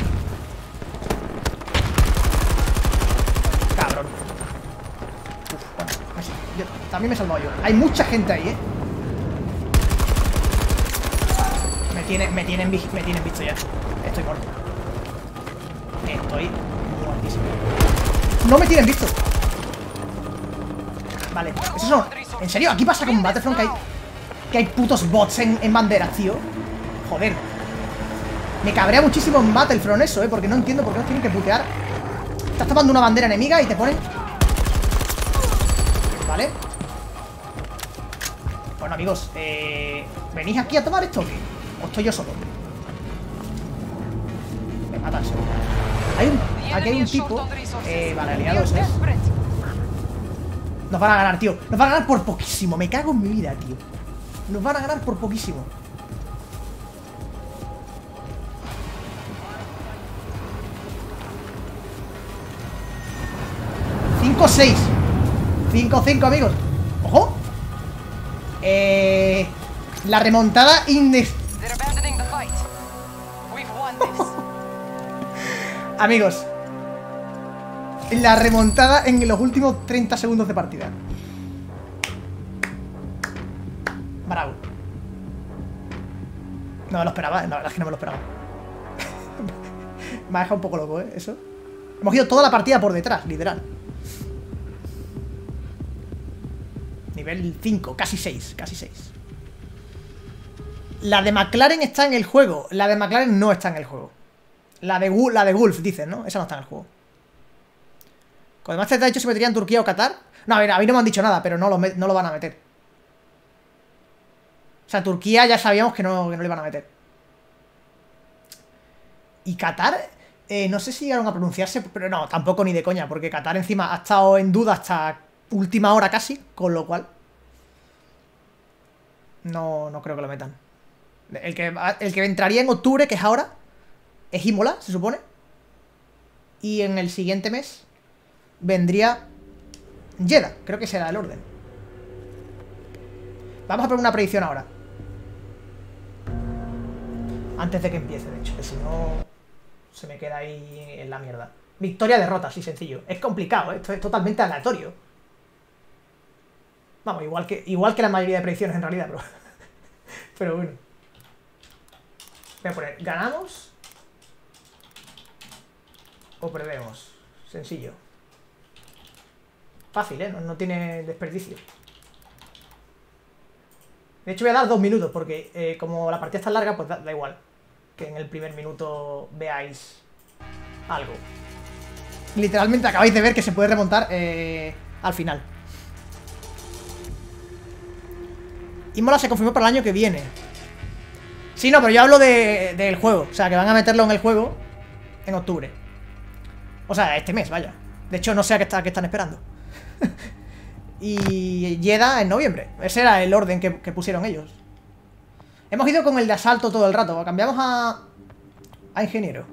Speaker 1: Cabrón. Uf, bueno. Yo, también me he salvado yo. Hay mucha gente ahí, ¿eh? Me, tiene, me, tienen, me tienen visto ya. Estoy muerto. Estoy muertísimo. No me tienen visto. Vale, esos son. ¿En serio? Aquí pasa con Battlefront que hay. Que hay putos bots en, en banderas, tío. Joder. Me cabrea muchísimo en Battlefront eso, eh. Porque no entiendo por qué nos tienen que putear. Estás tomando una bandera enemiga y te ponen. Vale. Bueno, amigos, eh, ¿venís aquí a tomar esto o qué? ¿O estoy yo solo? Me matas. Hay un, aquí hay un tipo. Eh, vale,
Speaker 3: We
Speaker 1: aliado
Speaker 3: are
Speaker 1: eso es.
Speaker 3: desperate.
Speaker 1: Nos van a ganar, tío. Nos van a ganar por poquísimo. Me cago en mi vida, tío. Nos van a ganar por poquísimo. ¡5 seis 5-5, amigos. ¡Ojo! Eh, la remontada
Speaker 3: this.
Speaker 1: Amigos. La remontada en los últimos 30 segundos de partida. Bravo. No me lo esperaba, la verdad es que no me lo esperaba. me ha dejado un poco loco, ¿eh? Eso. Hemos ido toda la partida por detrás, literal. Nivel 5, casi 6, casi 6. La de McLaren está en el juego. La de McLaren no está en el juego. La de, la de Gulf, dicen, ¿no? Esa no está en el juego. Con además te ha dicho si meterían Turquía o Qatar. No, a ver, a mí no me han dicho nada, pero no lo, no lo van a meter. O sea, Turquía ya sabíamos que no, que no le iban a meter. Y Qatar, eh, no sé si llegaron a pronunciarse, pero no, tampoco ni de coña, porque Qatar encima ha estado en duda hasta última hora casi, con lo cual. No, no creo que lo metan. El que, el que entraría en octubre, que es ahora, es Imola, se supone. Y en el siguiente mes vendría Jeddah. Creo que será el orden. Vamos a poner una predicción ahora. Antes de que empiece, de hecho, que si no se me queda ahí en la mierda. Victoria, derrota, así sencillo. Es complicado, ¿eh? esto es totalmente aleatorio. Vamos, igual que, igual que la mayoría de predicciones en realidad, pero. pero bueno. Voy a poner, ¿ganamos? O perdemos. Sencillo. Fácil, ¿eh? No, no tiene desperdicio. De hecho voy a dar dos minutos porque eh, como la partida está larga, pues da, igual. Que en el primer minuto veáis algo. Literalmente acabáis de ver que se puede remontar eh, al final. Imola se confirmó para el año que viene. Sí, no, pero yo hablo de- del juego. O sea, que van a meterlo en el juego en octubre. O sea, este mes, vaya. De hecho, no sé qué, está- a qué están esperando. y Jeddah en noviembre. Ese era el orden que, que pusieron ellos. Hemos ido con el de asalto todo el rato. Cambiamos a. a ingeniero.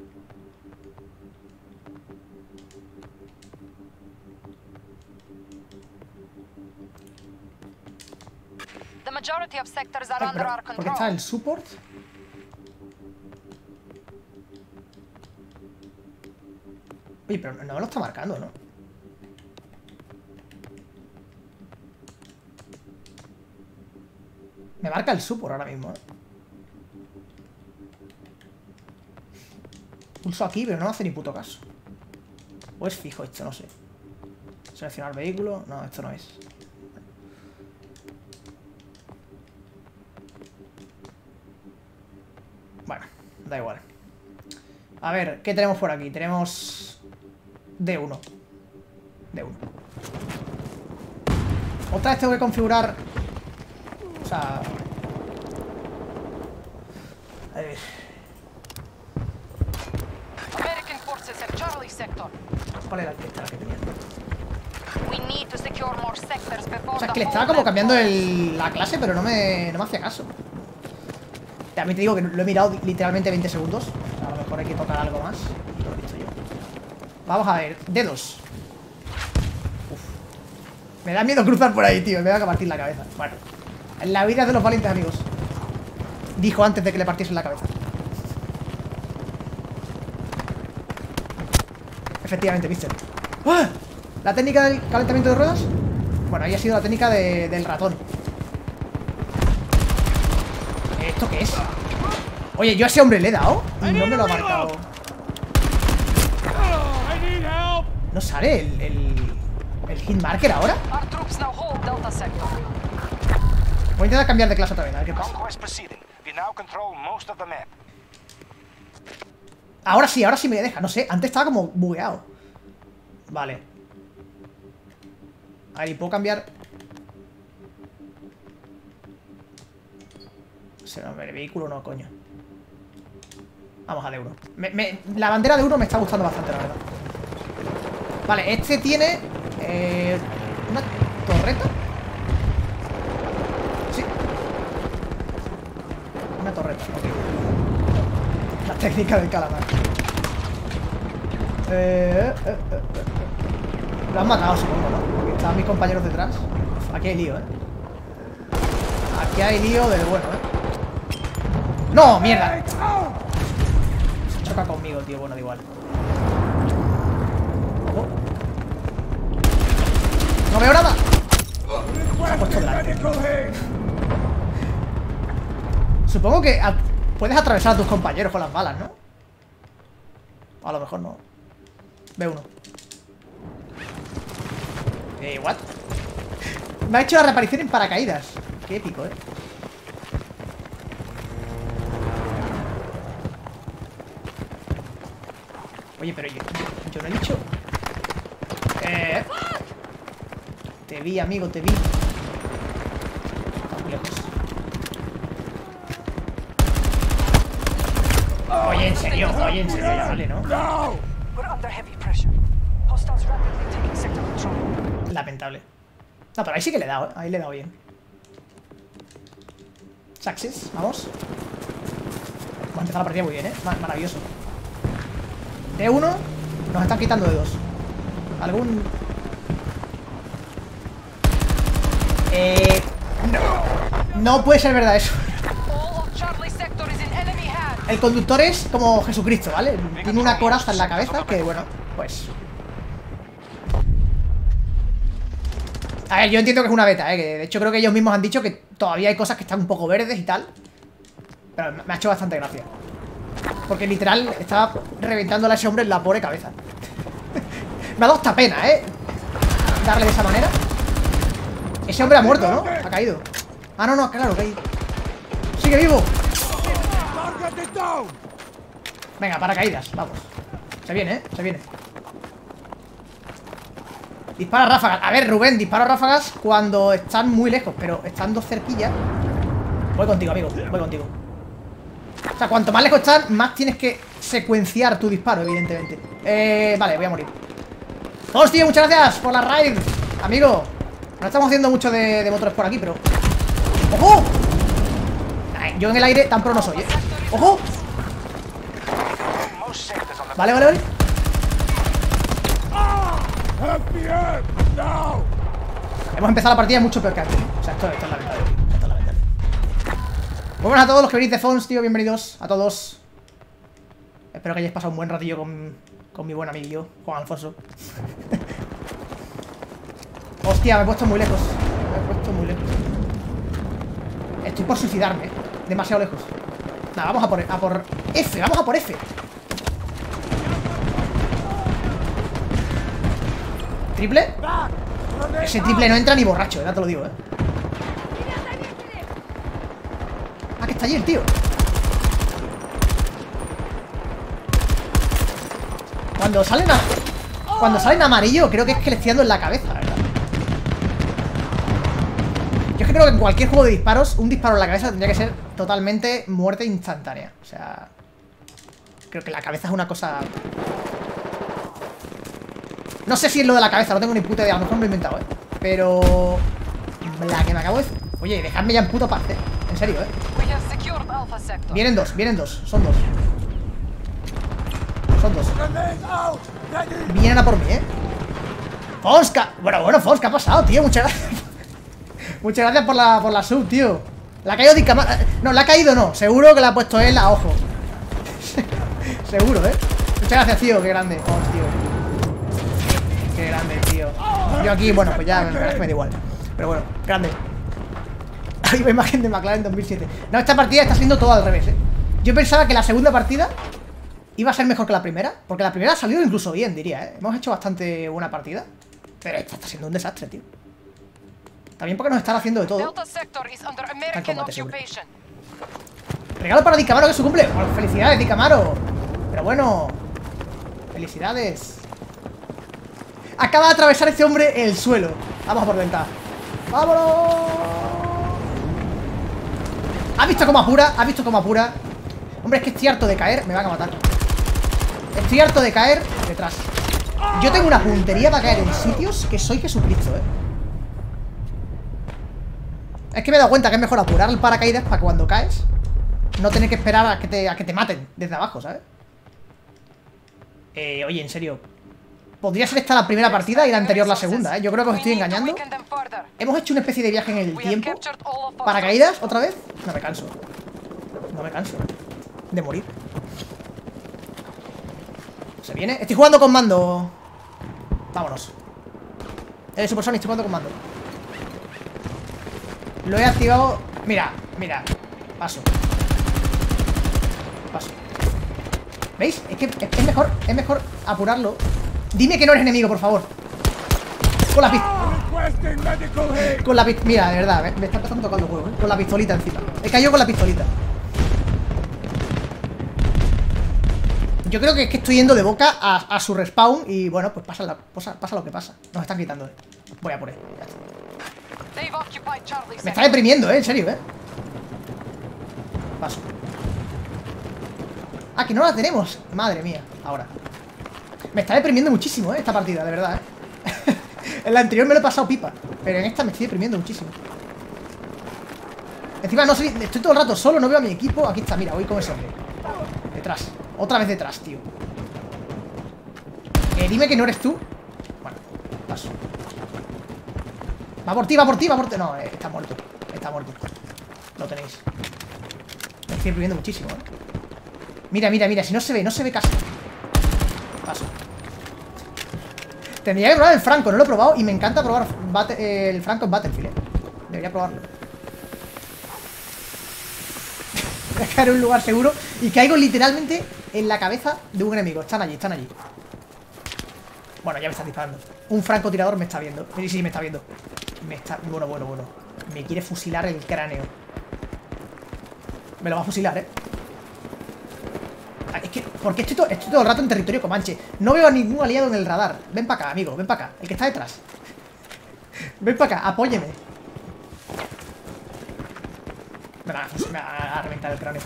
Speaker 3: The majority of sectors are
Speaker 1: Ay,
Speaker 3: under
Speaker 1: pero,
Speaker 3: our
Speaker 1: ¿Por qué está el support? Oye, pero no me lo está marcando, ¿no? Me marca el support ahora mismo, ¿eh? Pulso aquí, pero no hace ni puto caso. O es fijo esto, no sé. Seleccionar vehículo. No, esto no es. Bueno, da igual. A ver, ¿qué tenemos por aquí? Tenemos... D1. D1. Otra vez tengo que configurar... O sea... A ver...
Speaker 3: American forces have Charlie sector.
Speaker 1: ¿Cuál era el que, estaba que tenía?
Speaker 3: We need to secure more sectors before
Speaker 1: O sea, es que le estaba como cambiando el- la clase, pero no me, no me hacía caso. También te digo que lo he mirado literalmente 20 segundos. A lo mejor hay que tocar algo más. Y lo he visto yo. Vamos a ver. Dedos. Uf. Me da miedo cruzar por ahí, tío. Me va a partir la cabeza. Bueno. En la vida de los valientes, amigos. Dijo antes de que le partiesen la cabeza. Efectivamente, mister. ¡Ah! ¿La técnica del calentamiento de ruedas? Bueno, ahí ha sido la técnica de- del ratón. ¿Esto qué es? Oye, yo a ese hombre le he dado y no me lo ha marcado.
Speaker 2: Help!
Speaker 1: ¿No sale el, el, el hit marker ahora? Voy a intentar cambiar de clase otra vez, a ver qué pasa. Ahora sí, ahora sí me deja, no sé, antes estaba como bugueado. Vale. A ver, ¿y puedo cambiar? Se no, el vehículo no, coño. Vamos al euro. Me- me- la bandera de euro me está gustando bastante, la verdad. Vale, este tiene... eh, ¿Una torreta? Sí. Una torreta. La técnica del calamar. Eh, eh, eh, eh, eh. Lo han matado, supongo, ¿no? Porque estaban mis compañeros detrás. Aquí hay lío, ¿eh? Aquí hay lío del bueno, ¿eh? ¡No! ¡Mierda! Se choca conmigo, tío. Bueno, da igual. ¡No veo nada! Se ha puesto delante. Supongo que puedes atravesar a tus compañeros con las balas, ¿no? A lo mejor no. Ve uno. Eh, what? Me ha hecho la reaparición en paracaídas. Qué épico, eh. Oye, pero yo, yo no he dicho. Eh. Te vi, amigo, te vi. Oye, en serio, oye, en serio, ya vale, ¿no? Lamentable. No, pero ahí sí que le he dado, ¿eh? Ahí le he dado bien. Success, vamos. Hemos empezado la partida muy bien, ¿eh? Ma- maravilloso. De uno, nos están quitando de dos. ¿Algún...? Eh... No. No puede ser verdad eso. El conductor es como Jesucristo, ¿vale? Tiene una coraza en la cabeza que, bueno, pues... A ver, yo entiendo que es una beta, ¿eh? Que de hecho creo que ellos mismos han dicho que todavía hay cosas que están un poco verdes y tal. Pero me ha hecho bastante gracia. Porque literal estaba reventándole a ese hombre en la pobre cabeza. me ha dado hasta pena, ¿eh? Darle de esa manera. Ese hombre ha muerto, ¿no? Ha caído. Ah, no, no, claro, que. ¡Sigue vivo! Venga, paracaídas, vamos. Se viene, ¿eh? Se viene. Dispara ráfagas. A ver, Rubén, dispara ráfagas cuando están muy lejos, pero estando cerquilla. Voy contigo, amigo. Voy contigo. O sea, cuanto más lejos están, más tienes que secuenciar tu disparo, evidentemente. Eh, vale, voy a morir. Hostia, muchas gracias por la raid, amigo. No estamos haciendo mucho de, motores por aquí, pero. ¡Ojo! Yo en el aire tan pro no soy, ¿eh? ¡Ojo! Vale, vale, vale. Hemos empezado la partida mucho peor que antes. O sea, esto, esto es lamentable. Esto es. Muy buenas a todos los que venís de Fons, tío. Bienvenidos a todos. Espero que hayáis pasado un buen ratillo con, con mi buen amigo, Juan Alfonso. Hostia, me he puesto muy lejos. Me he puesto muy lejos. Estoy por suicidarme. Demasiado lejos. Vamos a por, a por F, vamos a por F. ¿Triple? Ese triple no entra ni borracho, ya te lo digo, eh. Ah, que está allí el tío. Cuando salen a... Cuando salen amarillo, creo que es que le estoy en la cabeza, ¿verdad? Es que creo que en cualquier juego de disparos, un disparo en la cabeza tendría que ser totalmente muerte instantánea. O sea... Creo que la cabeza es una cosa... No sé si es lo de la cabeza, no tengo ni puta idea, a lo mejor me lo he inventado, ¿eh? Pero... La que me acabo de... Oye, dejadme ya en puto paz, ¿eh? En serio, ¿eh? Vienen dos, vienen dos, son dos. Son dos. Vienen a por mí, ¿eh? Fosca. Bueno, bueno, Fos, ¿qué ha pasado, tío? Muchas gracias. Muchas gracias por la, por la sub, tío. La ha caído Dicama... No, la ha caído no. Seguro que la ha puesto él a ojo. Seguro, ¿eh? Muchas gracias, tío. Qué grande. Fos, tío. Qué grande, tío. Yo aquí, bueno, pues ya, que me da igual. Pero bueno, grande. Hay una imagen de McLaren 2007. No, esta partida está siendo todo al revés, ¿eh? Yo pensaba que la segunda partida iba a ser mejor que la primera. Porque la primera ha salido incluso bien, diría, ¿eh? Hemos hecho bastante buena partida. Pero esta está siendo un desastre, tío. También porque nos están haciendo de todo. Combate, seguro. Regalo para Dicamaro que es su cumple. Bueno, felicidades, Dicamaro. Pero bueno. Felicidades. Acaba de atravesar este hombre el suelo. Vamos a por ventaja. ¡Vámonos! ¿Has visto cómo apura? ¿Has visto cómo apura? Hombre, es que estoy harto de caer. Me van a matar. Estoy harto de caer detrás. Yo tengo una puntería para caer en sitios que soy Jesucristo, eh. Es que me he dado cuenta que es mejor apurar el paracaídas para cuando caes no tener que esperar a que te, a que te maten desde abajo, ¿sabes? Eh, oye, en serio. Podría ser esta la primera partida y la anterior la segunda, ¿eh? Yo creo que os estoy engañando. Hemos hecho una especie de viaje en el tiempo. ¿Paracaídas otra vez? No me canso. No me canso. De morir. Se viene. Estoy jugando con mando. Vámonos. Eh, Super Sonic, estoy jugando con mando. Lo he activado. Mira, mira. Paso. Paso. ¿Veis? Es que es, mejor, es mejor apurarlo. Dime que no eres enemigo, por favor. Con la pistola. Con la pistola. Mira, de verdad, me, me está empezando tocar los huevos, ¿eh? Con la pistolita encima. He caído con la pistolita. Yo creo que es que estoy yendo de boca a, a su respawn y bueno, pues pasa, la- pasa, pasa lo que pasa. Nos están quitando. eh. Voy a por él. ya está. Me está deprimiendo, eh, en serio, eh. Paso. Ah, que no la tenemos. Madre mía, ahora. Me está deprimiendo muchísimo, eh, esta partida, de verdad, eh. en la anterior me lo he pasado pipa. Pero en esta me estoy deprimiendo muchísimo. Encima no soy. Estoy todo el rato solo, no veo a mi equipo. Aquí está, mira, voy con ese hombre. Detrás. Otra vez detrás, tío. Eh, dime que no eres tú. Bueno, paso. Va por ti, va por ti, va por ti. No, eh, está muerto. Está muerto. Lo tenéis. Me estoy deprimiendo muchísimo, eh. Mira, mira, mira, si no se ve, no se ve casi. Paso. Tendría que probar el Franco, no lo he probado y me encanta probar eh, el Franco en Battlefield, eh. Debería probarlo. En un lugar seguro y caigo literalmente en la cabeza de un enemigo. Están allí, están allí. Bueno, ya me están disparando. Un francotirador me está viendo. Sí, sí, me está viendo. Me está... Bueno, bueno, bueno. Me quiere fusilar el cráneo. Me lo va a fusilar, ¿eh? Ah, Es que, ¿por qué estoy, to- estoy todo el rato en territorio comanche? No veo a ningún aliado en el radar. Ven para acá, amigo, ven para acá. El que está detrás. Ven para acá, apóyeme. Me van a, me a reventar el cráneo.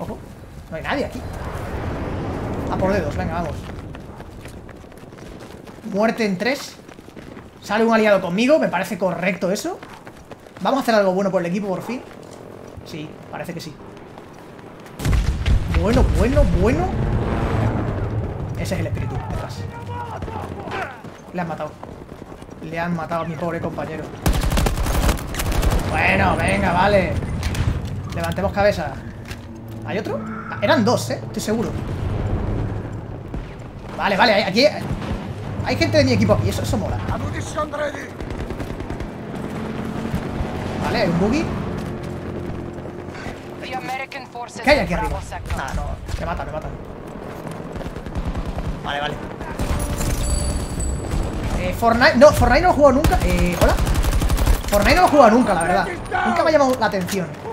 Speaker 1: Ojo. No hay nadie aquí. A por dedos, venga, vamos. Muerte en tres. Sale un aliado conmigo, me parece correcto eso. Vamos a hacer algo bueno por el equipo por fin. Sí, parece que sí. Bueno, bueno, bueno. Ese es el espíritu detrás. Le han matado. Le han matado a mi pobre compañero. Bueno, venga, vale. Levantemos cabeza. ¿Hay otro? Ah, eran dos, ¿eh? Estoy seguro. Vale, vale, aquí... Hay gente de mi equipo aquí, eso, eso mola. Vale, hay un buggy. ¿Qué hay aquí arriba? Nada, no, me matan, me matan. Vale, vale. Eh, Fortnite, no, Fortnite no lo he jugado nunca. Eh, hola. Fortnite no lo he jugado nunca, la verdad. Nunca me ha llamado la atención.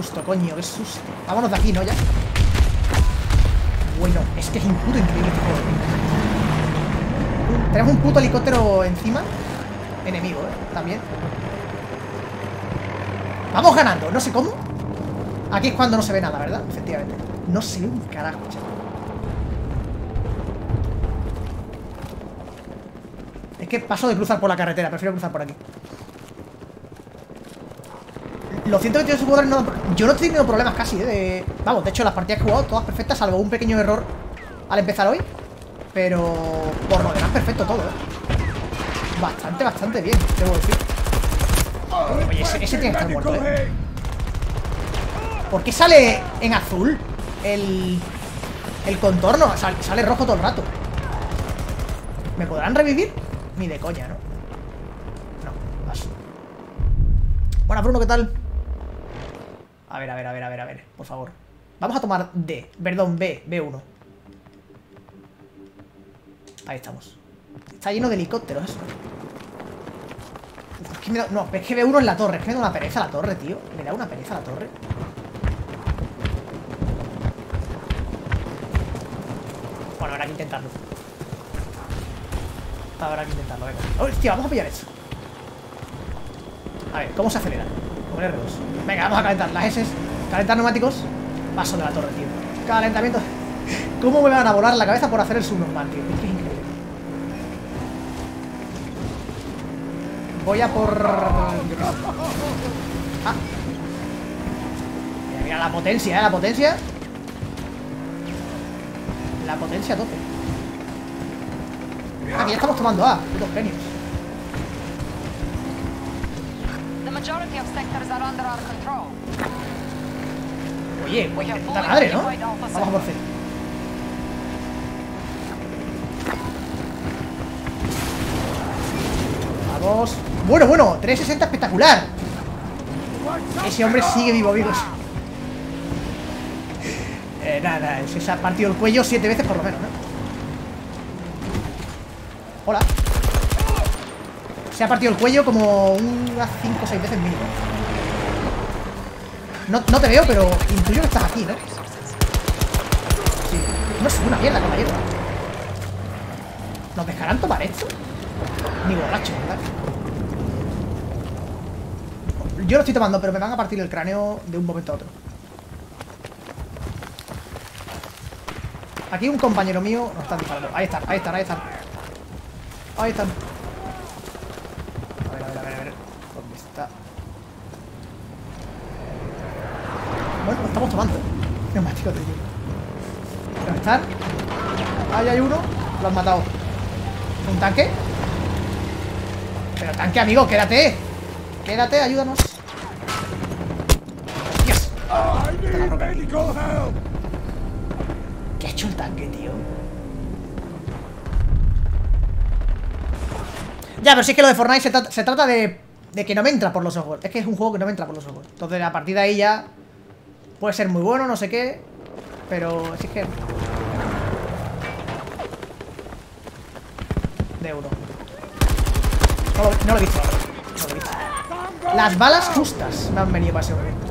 Speaker 1: Susto, coño, qué susto. Vámonos de aquí, ¿no? Ya. Bueno, es que es un puto increíble este Tenemos un puto helicóptero encima. Enemigo, ¿eh? También. Vamos ganando, no sé cómo. Aquí es cuando no se ve nada, ¿verdad? Efectivamente. No se ve un carajo, chaval. Es que paso de cruzar por la carretera, prefiero cruzar por aquí. Lo siento que tiene sus jugadores no... Yo no he tenido problemas casi, ¿eh? Vamos, de hecho las partidas que he jugado, todas perfectas, salvo un pequeño error al empezar hoy. Pero por lo demás, perfecto todo, ¿eh? Bastante, bastante bien, debo decir. Oye, ese, tiene que estar muerto, ¿eh? ¿Por qué sale en azul el, el contorno? Sal- sale rojo todo el rato. ¿Me podrán revivir? Ni de coña, ¿no? No, paso. Bueno, Bruno, ¿qué tal? A ver, a ver, a ver, a ver, a ver, por favor. Vamos a tomar D, perdón, B, B1. Ahí estamos. Está lleno de helicópteros eso. Es que me da- no, es que B1 en la torre, es que me da una pereza la torre, tío. Me da una pereza la torre. Bueno, habrá que intentarlo. Habrá que intentarlo, venga. Hostia, vamos a pillar eso. A ver, ¿cómo se acelera? Con R2. Venga, vamos a calentar las S. Calentar neumáticos. Paso de la torre, tío. Calentamiento. ¿Cómo me van a volar la cabeza por hacer el subnormal, tío? Increíble. Voy a por... Ah. Mira, mira la potencia, ¿eh? La potencia. La potencia tope. Ah, que ya estamos tomando A. Putos genios.
Speaker 5: Majority of sectors are under our control.
Speaker 1: Oye, pues de puta madre, ¿no? Vamos a por C. Vamos. Bueno, bueno, 360 espectacular. Ese hombre sigue vivo, amigos. Eh, nada, nada, se ha partido el cuello siete veces por lo menos, ¿no? Hola. Se ha partido el cuello como unas 5 o 6 veces mínimo. No, no te veo, pero intuyo que estás aquí, ¿no? Sí. No sé, una mierda, caballero. ¿Nos dejarán tomar esto? Ni borracho, ¿verdad? Yo lo estoy tomando, pero me van a partir el cráneo de un momento a otro. Aquí un compañero mío nos está disparando. Ahí están, ahí están, ahí están. Ahí están. A ver, a ver, a ver, a ver. ¿Dónde está? Bueno, lo estamos tomando. Neumáticos de hielo. ¿Dónde están? Ahí hay uno. Lo han matado. ¿Un tanque? Pero tanque, amigo, quédate. Quédate, ayúdanos.
Speaker 2: Help!
Speaker 1: ¿Qué ha hecho el tanque, tío? Ya, pero sí que lo de Fortnite se trata de, de que no me entra por los ojos. Es que es un juego que no me entra por los ojos. Entonces, a partir de ahí ya puede ser muy bueno, no sé qué. Pero sí que... De uno. No lo, no lo he visto. No lo he visto. Las balas justas me han venido para ese momento.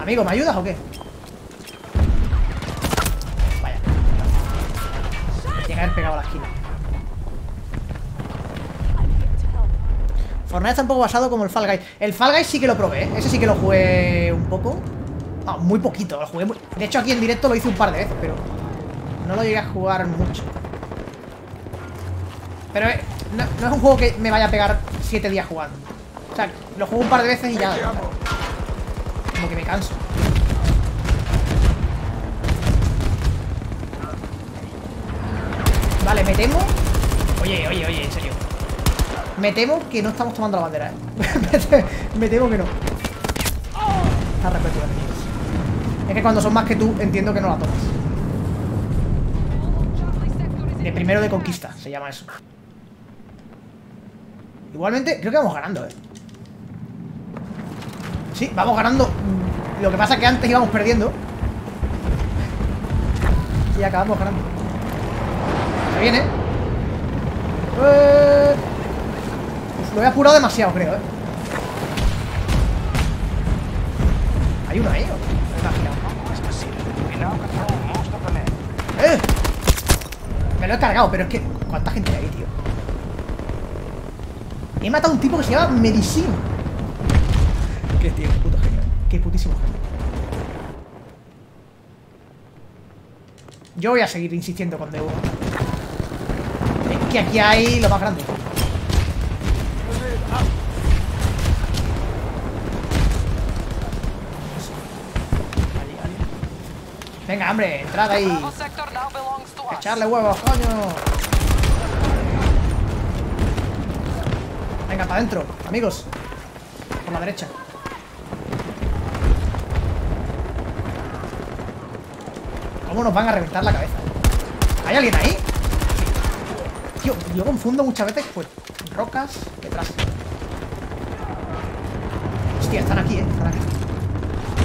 Speaker 1: Amigo, ¿me ayudas o qué? Fortnite está un poco basado como el Fall Guys. El Fall Guys sí que lo probé, ese sí que lo jugué un poco. Ah, muy poquito, lo jugué muy... De hecho aquí en directo lo hice un par de veces, pero no lo llegué a jugar mucho. Pero eh, no, es un juego que me vaya a pegar 7 días jugando. O sea, lo juego un par de veces y ya... Como que me canso. Vale, me temo... Oye, oye, oye, en. Me temo que no estamos tomando la bandera, ¿eh? me, te- me temo que no. Está amigos. Es que cuando son más que tú, entiendo que no la tomas. De primero de conquista, se llama eso. Igualmente, creo que vamos ganando, ¿eh? Sí, vamos ganando. Lo que pasa es que antes íbamos perdiendo. Y acabamos ganando. Se viene. Eh, lo he apurado demasiado, creo, ¿eh? ¿Hay uno ahí? o. ¡Eh! Me lo he cargado, pero es que... ¿Cuánta gente hay ahí, tío? He matado a un tipo que se llama Medicine. Qué tío, qué puto genio. Qué putísimo genio. Yo voy a seguir insistiendo con D1. Es que aquí hay lo más grande. Venga, hombre, entrad ahí. Echarle huevos, coño. Venga, para adentro, amigos. Por la derecha. ¿Cómo nos van a reventar la cabeza? ¿Hay alguien ahí? Tío, yo confundo muchas veces, pues, rocas detrás. Hostia, están aquí, eh. Están aquí.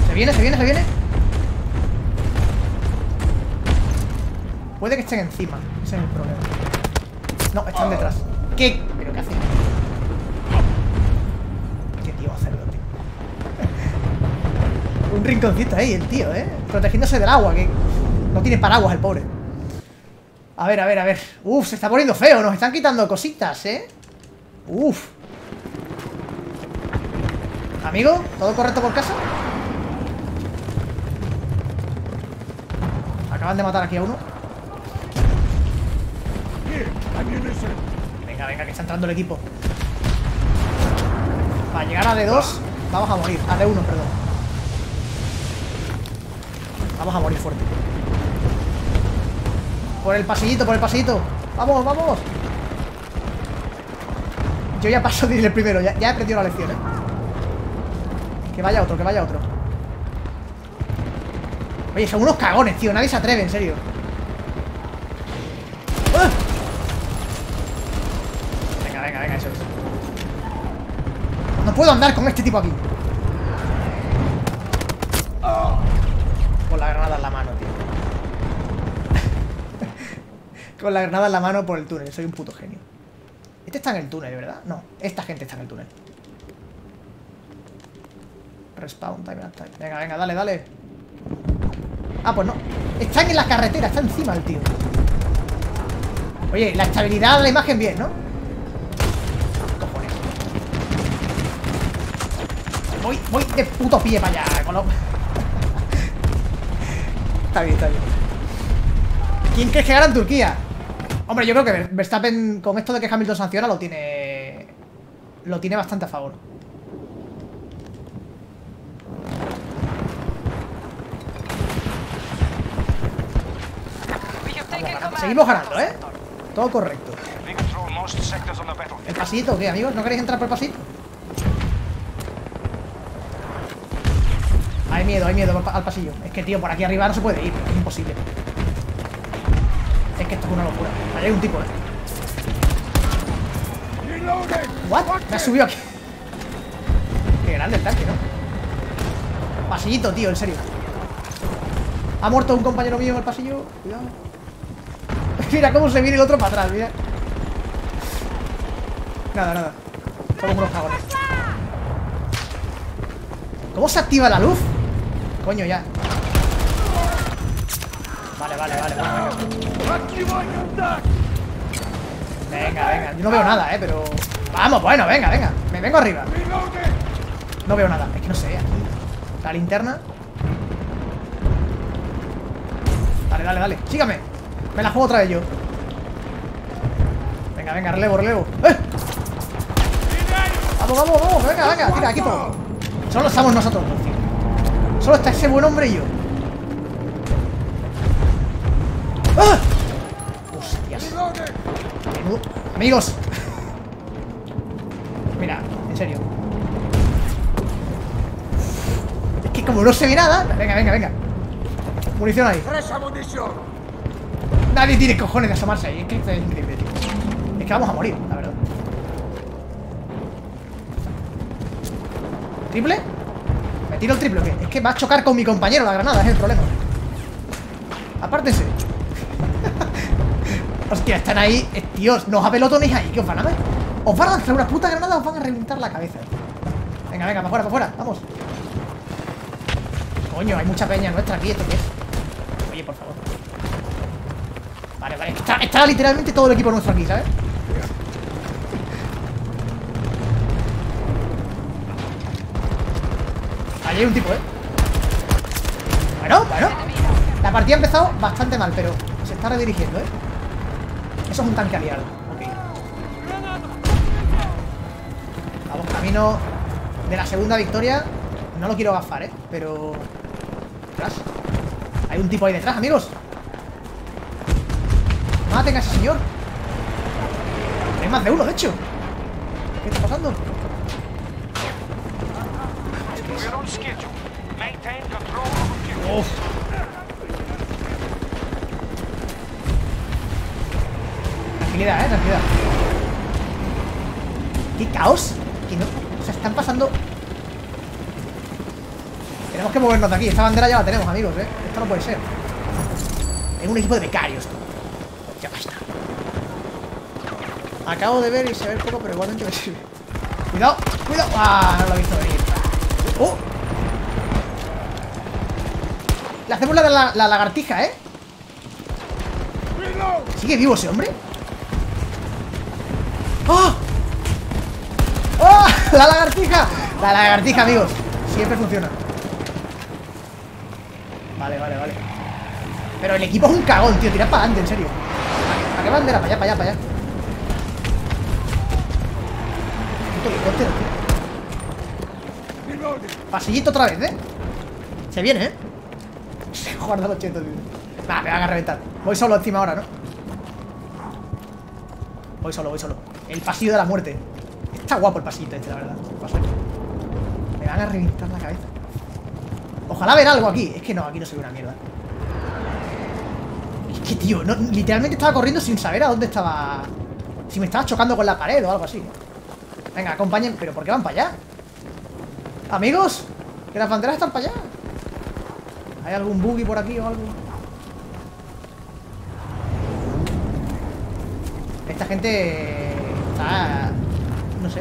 Speaker 1: Se viene, se viene, se viene. Puede que estén encima. Ese es el problema. No, están detrás. ¿Qué? ¿Pero qué hacen? Qué tío hacerlo, tío. Un rinconcito ahí, el tío, ¿eh? Protegiéndose del agua, que no tiene paraguas el pobre. A ver, a ver, a ver. Uf, se está poniendo feo. Nos están quitando cositas, ¿eh? Uf. Amigo, ¿todo correcto por casa? Acaban de matar aquí a uno. Venga, venga, que está entrando el equipo. Para llegar a D2, vamos a morir. A D1, perdón. Vamos a morir fuerte. Por el pasillito, por el pasillito. Vamos, vamos. Yo ya paso de ir el primero, ya, ya he aprendido la lección, ¿eh? Que vaya otro, que vaya otro. Oye, son unos cagones, tío. Nadie se atreve, en serio. ¡Ah! Venga, venga, venga, eso es. No puedo andar con este tipo aquí. Con la granada en la mano, tío. con la granada en la mano por el túnel. Soy un puto genio. Este está en el túnel, ¿verdad? No, esta gente está en el túnel. Respawn, time time. Venga, venga, dale, dale. Ah, pues no. Están en la carretera, está encima el tío. Oye, la estabilidad de la imagen bien, ¿no? Voy, voy de puto pie para allá, con lo- Está bien, está bien. ¿Quién crees que gana en Turquía? Hombre, yo creo que Verstappen, con esto de que Hamilton sanciona, lo tiene. Lo tiene bastante a favor. Seguimos ganando, ¿eh? Todo correcto. ¿El pasillito o qué, amigos? ¿No queréis entrar por el pasito? Hay miedo, hay miedo al pa- al pasillo. Es que, tío, por aquí arriba no se puede ir. Es imposible. Es que esto es una locura. Ahí hay un tipo, ¿eh? ¿What? Me ha subido aquí. Qué grande el tanque, ¿no? Pasillito, tío, en serio. Ha muerto un compañero mío en el pasillo. Cuidado. mira cómo se viene el otro para atrás, mira. Nada, nada. Somos unos cagones. ¿Cómo se activa la luz? Coño, ya. Vale, vale, vale, vale. Venga, venga. Yo no veo nada, eh, pero. Vamos, bueno, venga, venga. Me vengo arriba. No veo nada. Es que no sé, aquí. La linterna. Dale, dale, dale. Sígame. Me la juego otra vez yo. Venga, venga, relevo, relevo. ¡Eh! Vamos, vamos, vamos. Venga, venga. Tira, equipo. Solo estamos nosotros tío. Solo está ese buen hombre y yo. ¡Ah! Hostias. Menudo- Amigos. Mira, en serio. Es que como no se ve nada. Venga, venga, venga. Munición ahí. Nadie tiene cojones de asomarse ahí. Es que es increíble, tío. Es que vamos a morir, la verdad. ¿Triple? ¿Me tiro el triple qué? Es que va a chocar con mi compañero la granada, es el problema. Apártense. Hostia, están ahí. eh, Dios, no os apelotonéis ahí. ¿Qué os van a ver? Os van a lanzar una puta granada, os van a reventar la cabeza. Venga, venga, para afuera, para afuera. Vamos. Coño, hay mucha peña nuestra aquí. ¿Esto qué es? Oye, por favor. Vale, vale. Está, está literalmente todo el equipo nuestro aquí, ¿sabes? Hay un tipo, ¿eh? Bueno, bueno. La partida ha empezado bastante mal, pero se está redirigiendo, ¿eh? Eso es un tanque aliado. Ok. Vamos camino de la segunda victoria. No lo quiero gafar, ¿eh? Pero... Detrás. Hay un tipo ahí detrás, amigos. Maten a ese señor. Hay más de uno, de hecho. ¿Qué está pasando? Caos! Que no. O sea, están pasando. Tenemos que movernos de aquí. Esta bandera ya la tenemos, amigos, eh. Esto no puede ser. Es un equipo de becarios, tú. Ya basta. Acabo de ver y saber poco, pero igualmente me sirve. Cuidado, cuidado. Ah, no lo he visto venir. ¡Oh! Le hacemos la de la, la lagartija, ¿eh? ¿Sigue vivo ese hombre? ¡La lagartija! La lagartija, amigos. Siempre funciona. Vale, vale, vale. Pero el equipo es un cagón, tío. Tira para adelante, en serio. ¿A qué bandera? Para allá, para allá, para allá. Puto tío. Pasillito otra vez, ¿eh? Se viene, ¿eh? Se guarda los chetos, tío. Nah, me van a reventar. Voy solo encima ahora, ¿no? Voy solo, voy solo. El pasillo de la muerte. Está guapo el pasillito este, la verdad. Me van a reventar la cabeza. Ojalá ver algo aquí. Es que no, aquí no se ve una mierda. Es que, tío, literalmente estaba corriendo sin saber a dónde estaba... Si me estaba chocando con la pared o algo así. Venga, acompañen. ¿Pero por qué van para allá? Amigos, que las banderas están para allá. ¿Hay algún buggy por aquí o algo? Esta gente está... No sé.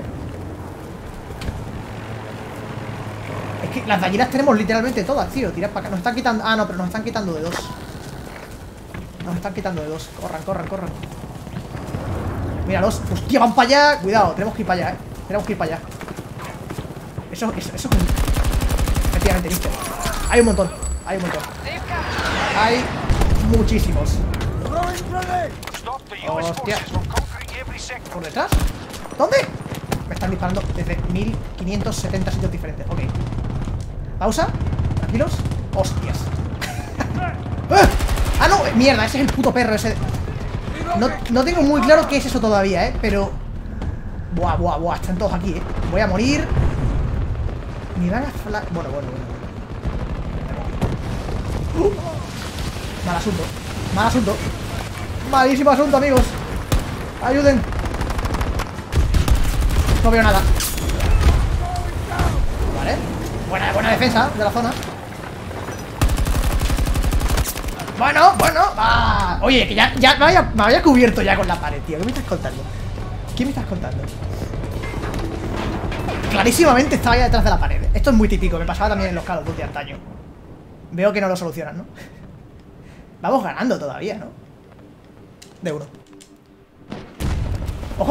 Speaker 1: Es que las gallinas tenemos literalmente todas, tío. Tirad para acá. Nos están quitando... Ah, no, pero nos están quitando de dos. Nos están quitando de dos. Corran, corran, corran. Míralos. Hostia, van para allá. Cuidado, tenemos que ir para allá, eh. Tenemos que ir para allá. Eso, eso, eso es un... Efectivamente, listo. Hay un montón, hay un montón. Hay muchísimos. Hostia. ¿Por detrás? ¿Dónde? Disparando desde 1570 sitios diferentes. Ok. Pausa. Tranquilos. Hostias. ¡Ah! ¡Ah, no! Mierda, ese es el puto perro ese. No, no tengo muy claro qué es eso todavía, ¿eh? Pero... Buah, buah, buah. Están todos aquí, ¿eh? Voy a morir. Me van a fla... Bueno, bueno, bueno. ¡Uh! Mal asunto. Mal asunto. Malísimo asunto, amigos. Ayuden. No veo nada. Vale. Buena, buena defensa de la zona. Bueno, bueno. Oye, que ya, ya me, había, me había cubierto ya con la pared, tío. ¿Qué me estás contando? ¿Qué me estás contando? Clarísimamente estaba ya detrás de la pared. Esto es muy típico. Me pasaba también en los Call of Duty antaño. Veo que no lo solucionan, ¿no? Vamos ganando todavía, ¿no? De uno.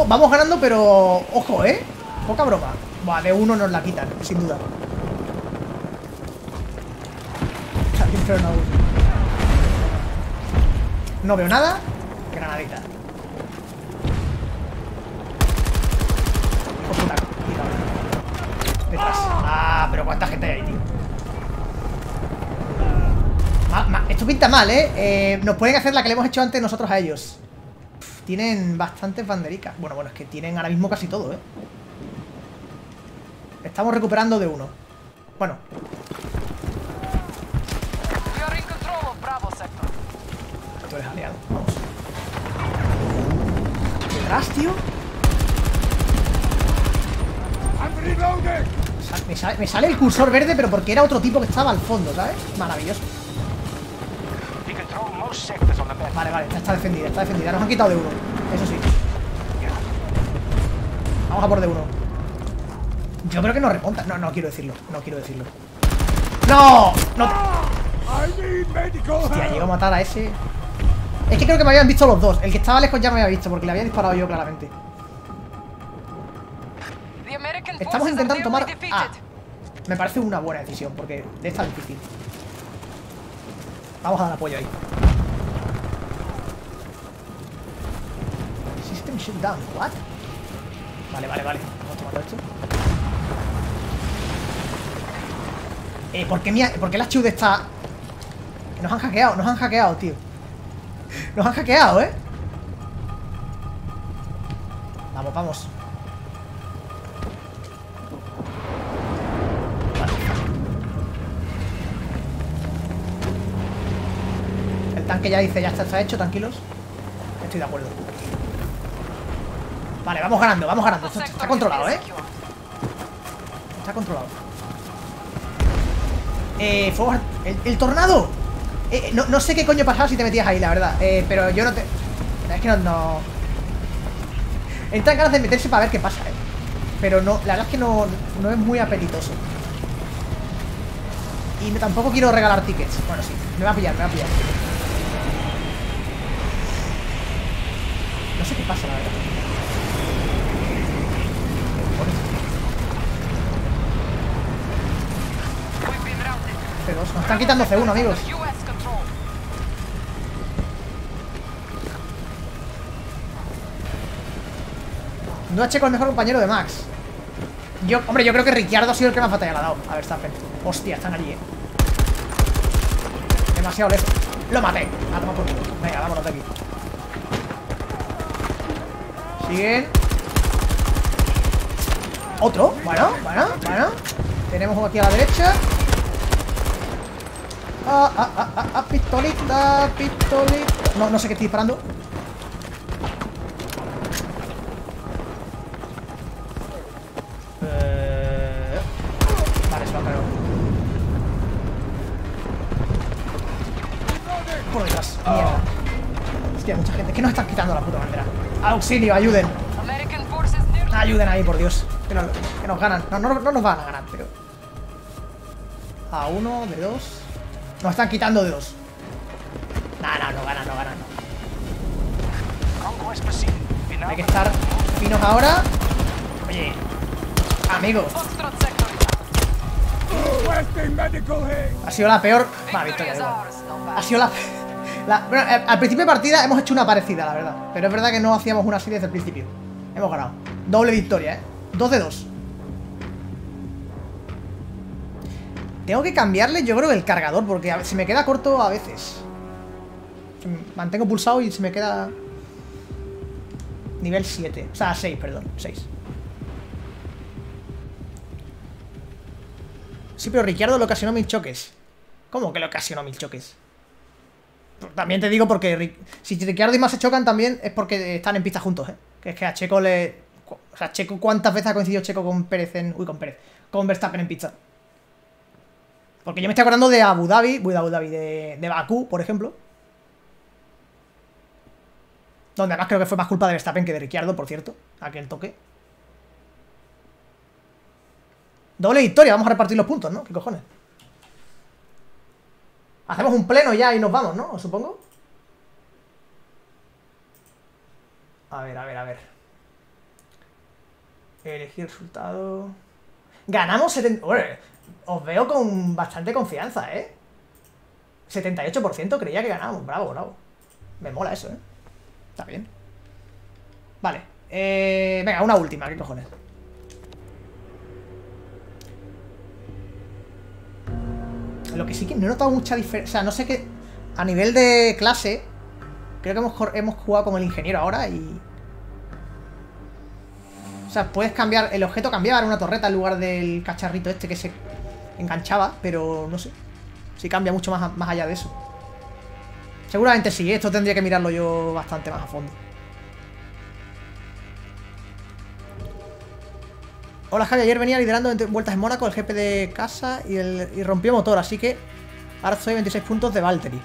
Speaker 1: Vamos ganando, pero... Ojo, ¿eh? Poca broma. Buah, de uno nos la quitan, sin duda. No veo nada. Granadita. Detrás. Ah, pero cuánta gente hay ahí, tío. Esto pinta mal, ¿eh? ¿eh? Nos pueden hacer la que le hemos hecho antes nosotros a ellos. Tienen bastantes bandericas. Bueno, bueno, es que tienen ahora mismo casi todo, ¿eh? Estamos recuperando de uno. Bueno, tú eres aliado. Vamos. Tío. Me, sale, me sale el cursor verde, pero porque era otro tipo que estaba al fondo, ¿sabes? Maravilloso. Vale, vale, está defendida, está defendida. Nos han quitado de uno, eso sí. Vamos a por de uno. Yo creo que no remonta. No, no quiero decirlo, no quiero decirlo. ¡No! ¡No! Hostia, llego a matar a ese. Es que creo que me habían visto los dos. El que estaba lejos ya me había visto porque le había disparado yo claramente. Estamos intentando tomar
Speaker 5: defeated.
Speaker 1: A. Me parece una buena decisión porque de esta es difícil. Vamos a dar apoyo ahí. System shutdown. What? Vale, vale, vale. Vamos tomando esto. Eh, ¿por qué, mi, ¿por qué la HUD está...? Nos han hackeado, nos han hackeado, tío. Nos han hackeado, ¿eh? Vamos, vamos. El tanque ya dice, ya está hecho, tranquilos. Estoy de acuerdo. Vale, vamos ganando, vamos ganando. Esto está controlado, ¿eh? Está controlado. Eh, fuego el, el tornado. Eh, no, no sé qué coño pasaba si te metías ahí, la verdad. Eh, pero yo no te. Es que no. no... Entran ganas de meterse para ver qué pasa, eh. Pero no, la verdad es que no, no es muy apetitoso. Y no- tampoco quiero regalar tickets. Bueno, sí, me va a pillar, me va a pillar. No sé qué pasa, la verdad. Están quitando C1, amigos. No Checo el mejor compañero de Max. Yo, hombre, yo creo que Ricciardo ha sido el que más batalla ha dado. A ver, Verstappen. Hostia, están allí, eh. Demasiado lejos. Lo maté. A tomar por. Venga, vámonos de aquí. Siguen. Otro. Bueno, bueno, bueno. Tenemos uno aquí a la derecha. Ah, ah, ah, ah, ah, pistolita, pistolita. No, no sé qué estoy disparando. Eh, Vale, se lo cargado. Por detrás, mierda. Hostia, mucha gente. Que nos están quitando la puta bandera. Auxilio, ayuden. Ayuden ahí, por Dios. Que nos, que nos ganan. No, no, no nos van a ganar, pero. A uno, de dos. Nos están quitando de dos. Nah, no, no ganan, no ganan. Hay que estar finos ahora. Oye, amigo,
Speaker 5: Foxtrot sector.
Speaker 2: Requesting medical aid.
Speaker 1: ha sido la peor. Victoria,
Speaker 5: no.
Speaker 1: Ha sido la. la- bueno, eh, al principio de partida hemos hecho una parecida, la verdad. Pero es verdad que no hacíamos una serie desde el principio. Hemos ganado. Doble victoria, ¿eh? Dos de dos. Tengo que cambiarle, yo creo, el cargador, porque se me queda corto a veces. Mantengo pulsado y se me queda. Nivel 7. O sea, 6, perdón. 6. Sí, pero Ricciardo le ocasionó mil choques. ¿Cómo que le ocasionó mil choques? También te digo porque si Ricciardo y más se chocan también es porque están en pista juntos, ¿eh? Que es que a Checo le... O sea, Checo, ¿cuántas veces ha coincidido Checo con Pérez en... Uy, con Pérez. Con Verstappen en pista. Porque yo me estoy acordando de Abu Dhabi, uy, de Abu Dhabi, de, de Bakú, por ejemplo. Donde además creo que fue más culpa de Verstappen que de Ricciardo, por cierto. Aquel toque. Doble victoria, vamos a repartir los puntos, ¿no? ¿Qué cojones? Hacemos un pleno ya y nos vamos, ¿no? Supongo. A ver, a ver, a ver. Elegir resultado. Ganamos 70... Os veo con bastante confianza, ¿eh? 78% creía que ganábamos. Bravo, bravo. Me mola eso, ¿eh? Está bien. Vale. Eh, venga, una última, ¿qué cojones? Lo que sí que no he notado mucha diferencia. O sea, no sé qué. A nivel de clase, creo que hemos, hemos jugado como el ingeniero ahora y. O sea, puedes cambiar. El objeto cambiaba, era una torreta en lugar del cacharrito este que se enganchaba, pero no sé. Si cambia mucho más, más allá de eso. Seguramente sí, esto tendría que mirarlo yo bastante más a fondo. Hola Javi, ayer venía liderando vueltas en Mónaco el GP de casa y, el, y rompió motor, así que ahora estoy a 26 puntos de Valtteri.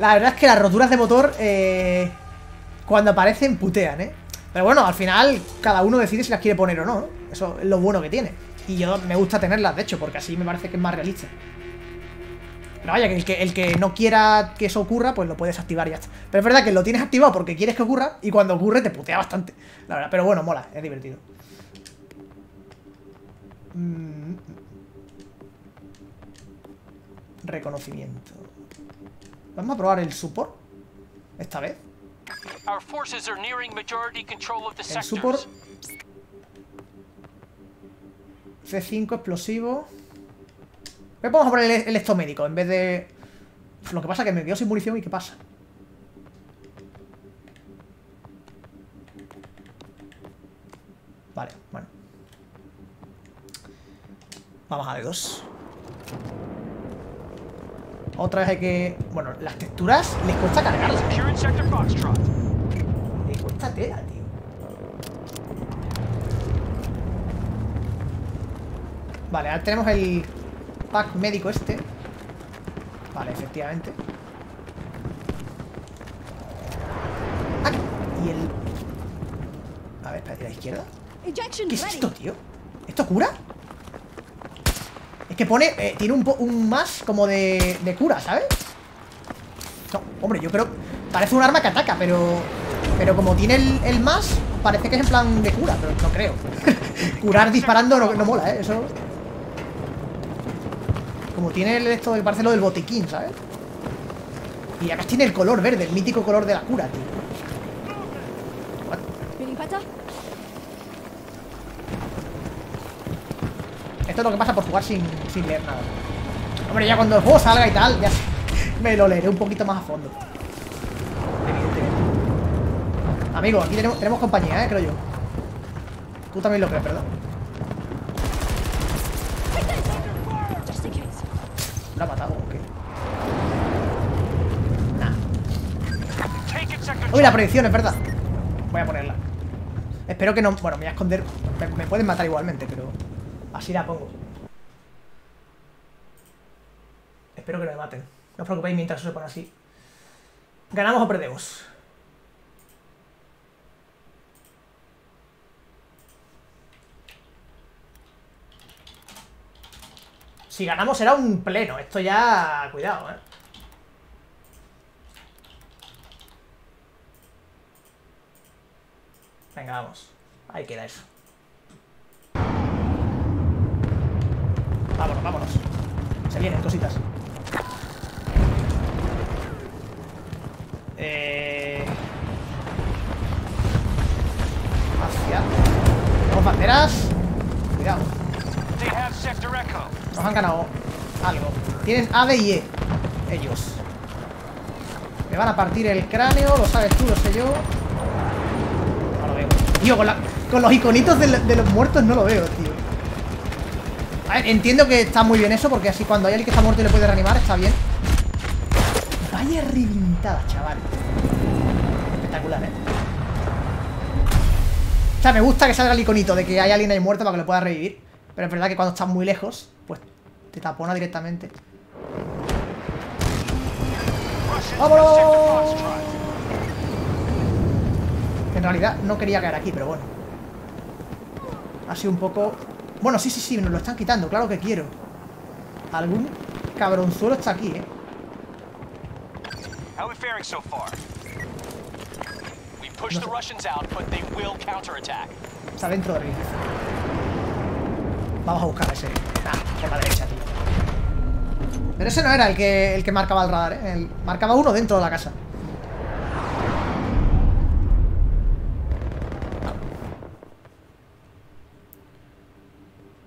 Speaker 1: La verdad es que las roturas de motor, eh, cuando aparecen, putean, ¿eh? Pero bueno, al final cada uno decide si las quiere poner o ¿no? Eso es lo bueno que tiene. Y yo me gusta tenerlas, de hecho, porque así me parece que es más realista. Pero vaya, que el, que el que no quiera que eso ocurra, pues lo puedes activar y ya está. Pero es verdad que lo tienes activado porque quieres que ocurra y cuando ocurre te putea bastante. La verdad, pero bueno, mola, es divertido. Mm. Reconocimiento. Vamos a probar el support. Esta vez.
Speaker 4: Our forces are nearing majority control of the
Speaker 1: El support.
Speaker 4: sectors.
Speaker 1: C5, explosivo. Vamos a poner el, el esto médico en vez de. Lo que pasa es que me quedo sin munición y ¿qué pasa? Vale, bueno. Vamos a D2. Otra vez hay que... Bueno, las texturas les cuesta cargarlas.
Speaker 4: Securing sector Foxtrot.
Speaker 1: Le cuesta tela, tío. Vale, ahora tenemos el pack médico este. Vale, efectivamente. Ah, y el... A ver, espérate, ¿a la izquierda? ¿Qué es esto, tío? ¿Esto cura? Es que pone... eh, tiene un, un más como de, de cura, ¿sabes? No, hombre, yo creo... Parece un arma que ataca, pero... Pero como tiene el, el más, parece que es en plan de cura, pero no creo. Curar disparando no, no mola, ¿eh? Eso... Como tiene el esto que parece lo del botiquín, ¿sabes? Y acá tiene el color verde, el mítico color de la cura, tío. Esto es lo que pasa por jugar sin, sin leer nada. Hombre, ya cuando el juego salga y tal, ya me lo leeré un poquito más a fondo. Evidentemente. Amigo, aquí tenemos, tenemos compañía, ¿eh? Creo yo. Tú también lo crees, ¿verdad? ¿Lo ha matado o? Nah. Uy, la predicción, es verdad. Voy a ponerla. Espero que no... Bueno, me voy a esconder. Me, me pueden matar igualmente, pero... Así la pongo. Espero que no me maten. No os preocupéis mientras eso se pone así. ¿Ganamos o perdemos? Si ganamos será un pleno. Esto ya... Cuidado, eh. Venga, vamos. Ahí queda eso. Vámonos, vámonos. Se vienen cositas. Eh... Hacia. Tenemos banderas. Cuidado. Nos han ganado algo. Tienen A, B y E. Ellos. Me van a partir el cráneo, lo sabes tú, lo sé yo. No lo veo. Tío, con, los iconitos de, lo- de los muertos no lo veo, tío. A ver, entiendo que está muy bien eso, porque así cuando hay alguien que está muerto y le puede reanimar, está bien. Vaya reventada, chaval. Espectacular, eh. O sea, me gusta que salga el iconito de que hay alguien ahí muerto para que lo pueda revivir. Pero es verdad que cuando estás muy lejos, te tapona directamente. ¡Vámonos! En realidad no quería caer aquí, pero bueno. Ha sido un poco... Bueno, sí, sí, sí, nos lo están quitando, claro que quiero. Algún cabronzuelo está aquí, ¿eh?
Speaker 4: How we faring so far?
Speaker 6: We pushed the Russians out, but they will counterattack.
Speaker 1: Está dentro edificio. Vamos a buscar a ese. Nah, por la derecha, tío. Pero ese no era el que, el que marcaba el radar, ¿eh? El- marcaba uno dentro de la casa.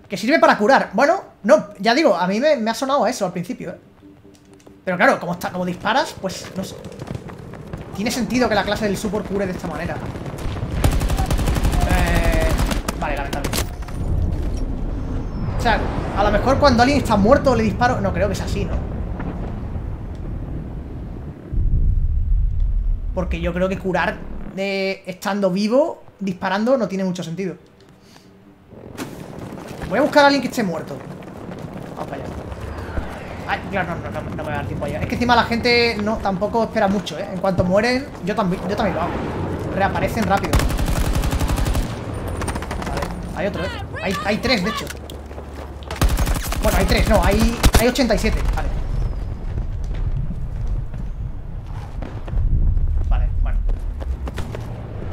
Speaker 1: Que sirve para curar. Bueno, no, ya digo, a mí me, ha sonado a eso al principio, ¿eh? Pero claro, como, está, como disparas, pues no sé. Tiene sentido que la clase del support cure de esta manera. Eh, vale, lamentablemente. Sea, a lo mejor cuando alguien está muerto le disparo. No, creo que es así, ¿no? Porque yo creo que curar eh, estando vivo, disparando, no tiene mucho sentido. Voy a buscar a alguien que esté muerto. Vamos para allá. Ay, claro, no, no, no, me va a dar tiempo allá. Es que encima la gente no tampoco espera mucho, ¿eh? En cuanto mueren, yo también, yo también lo hago. Reaparecen rápido. Vale, hay otro, ¿eh? Hay, hay tres, de hecho. Bueno, hay tres, no, hay, hay 87. Vale. Vale, bueno.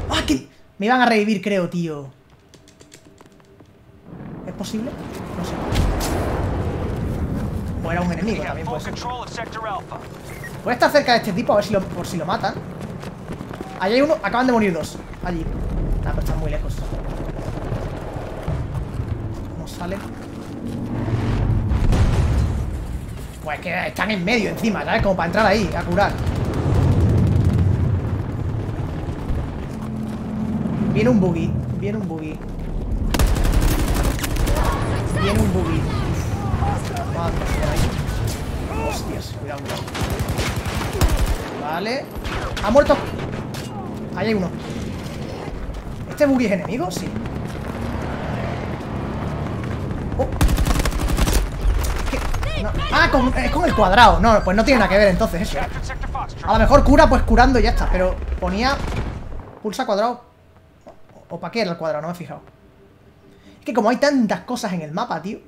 Speaker 1: ¡Ah, que Me iban a revivir, creo, tío. ¿Es posible? No sé. O era un enemigo también, puede ser. Voy a estar cerca de este tipo a ver si lo, por si lo matan. Allí hay uno. Acaban de morir dos. Allí. Nah, pero están muy lejos. ¿Cómo sale? Pues que están en medio encima, ¿sabes? Como para entrar ahí, a curar. Viene un buggy. Viene un buggy. Viene un buggy. Madre. Hostias, cuidado, cuidado. Vale. Ha muerto. Ahí hay uno. ¿Este buggy es enemigo? Sí. Oh. ¿Qué? No. Ah, es con el cuadrado. No, pues no tiene nada que ver entonces eso. A lo mejor cura, pues curando y ya está. Pero ponía. Pulsa cuadrado. ¿O para qué era el cuadrado? No me he fijado. Es que como hay tantas cosas en el mapa, tío.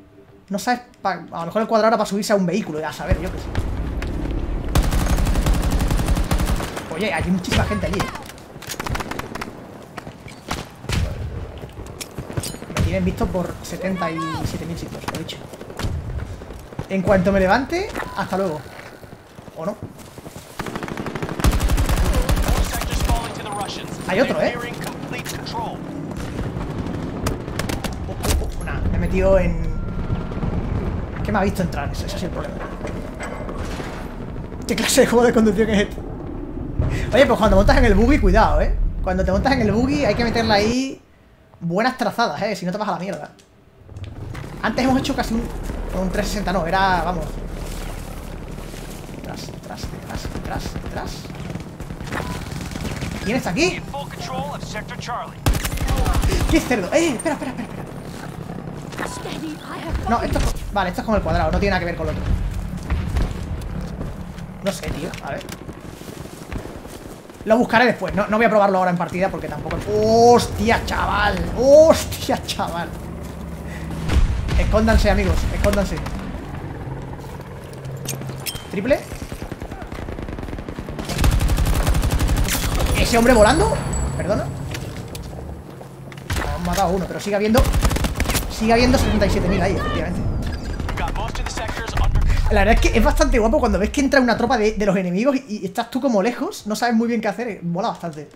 Speaker 1: No sabes. pa- A lo mejor el cuadrado era para subirse a un vehículo, ya a saber, yo qué sé. Oye, hay muchísima gente allí. ¿eh? Me tienen visto por 77.000 sitios, lo he dicho. En cuanto me levante, hasta luego. ¿O no? Hay otro, ¿eh? me he metido en... ¿Qué me ha visto entrar? Ese, ese es el problema. ¿Qué clase de juego de conducción es este? Oye, pues cuando montas en el buggy, cuidado, ¿eh? Cuando te montas en el buggy hay que meterle ahí buenas trazadas, ¿eh? Si no te vas a la mierda. Antes hemos hecho casi un, un 360, no, era, vamos. Tras, tras, tras, tras, tras. ¿Quién está aquí? ¿Qué cerdo? ¡Eh! Espera, espera, espera, No, esto es. Vale, esto es con el cuadrado, no tiene nada que ver con lo otro. No sé, tío, a ver. Lo buscaré después, no, no voy a probarlo ahora en partida porque tampoco... ¡Hostia, chaval! ¡Hostia, chaval! Escóndanse, amigos, escóndanse. ¿Triple? ¿Ese hombre volando? ¿Perdona? Han matado a uno, pero sigue habiendo... Sigue habiendo 77.000 ahí, efectivamente. La verdad es que es bastante guapo cuando ves que entra una tropa de, los enemigos y, estás tú como lejos, no sabes muy bien qué hacer, eh, mola bastante.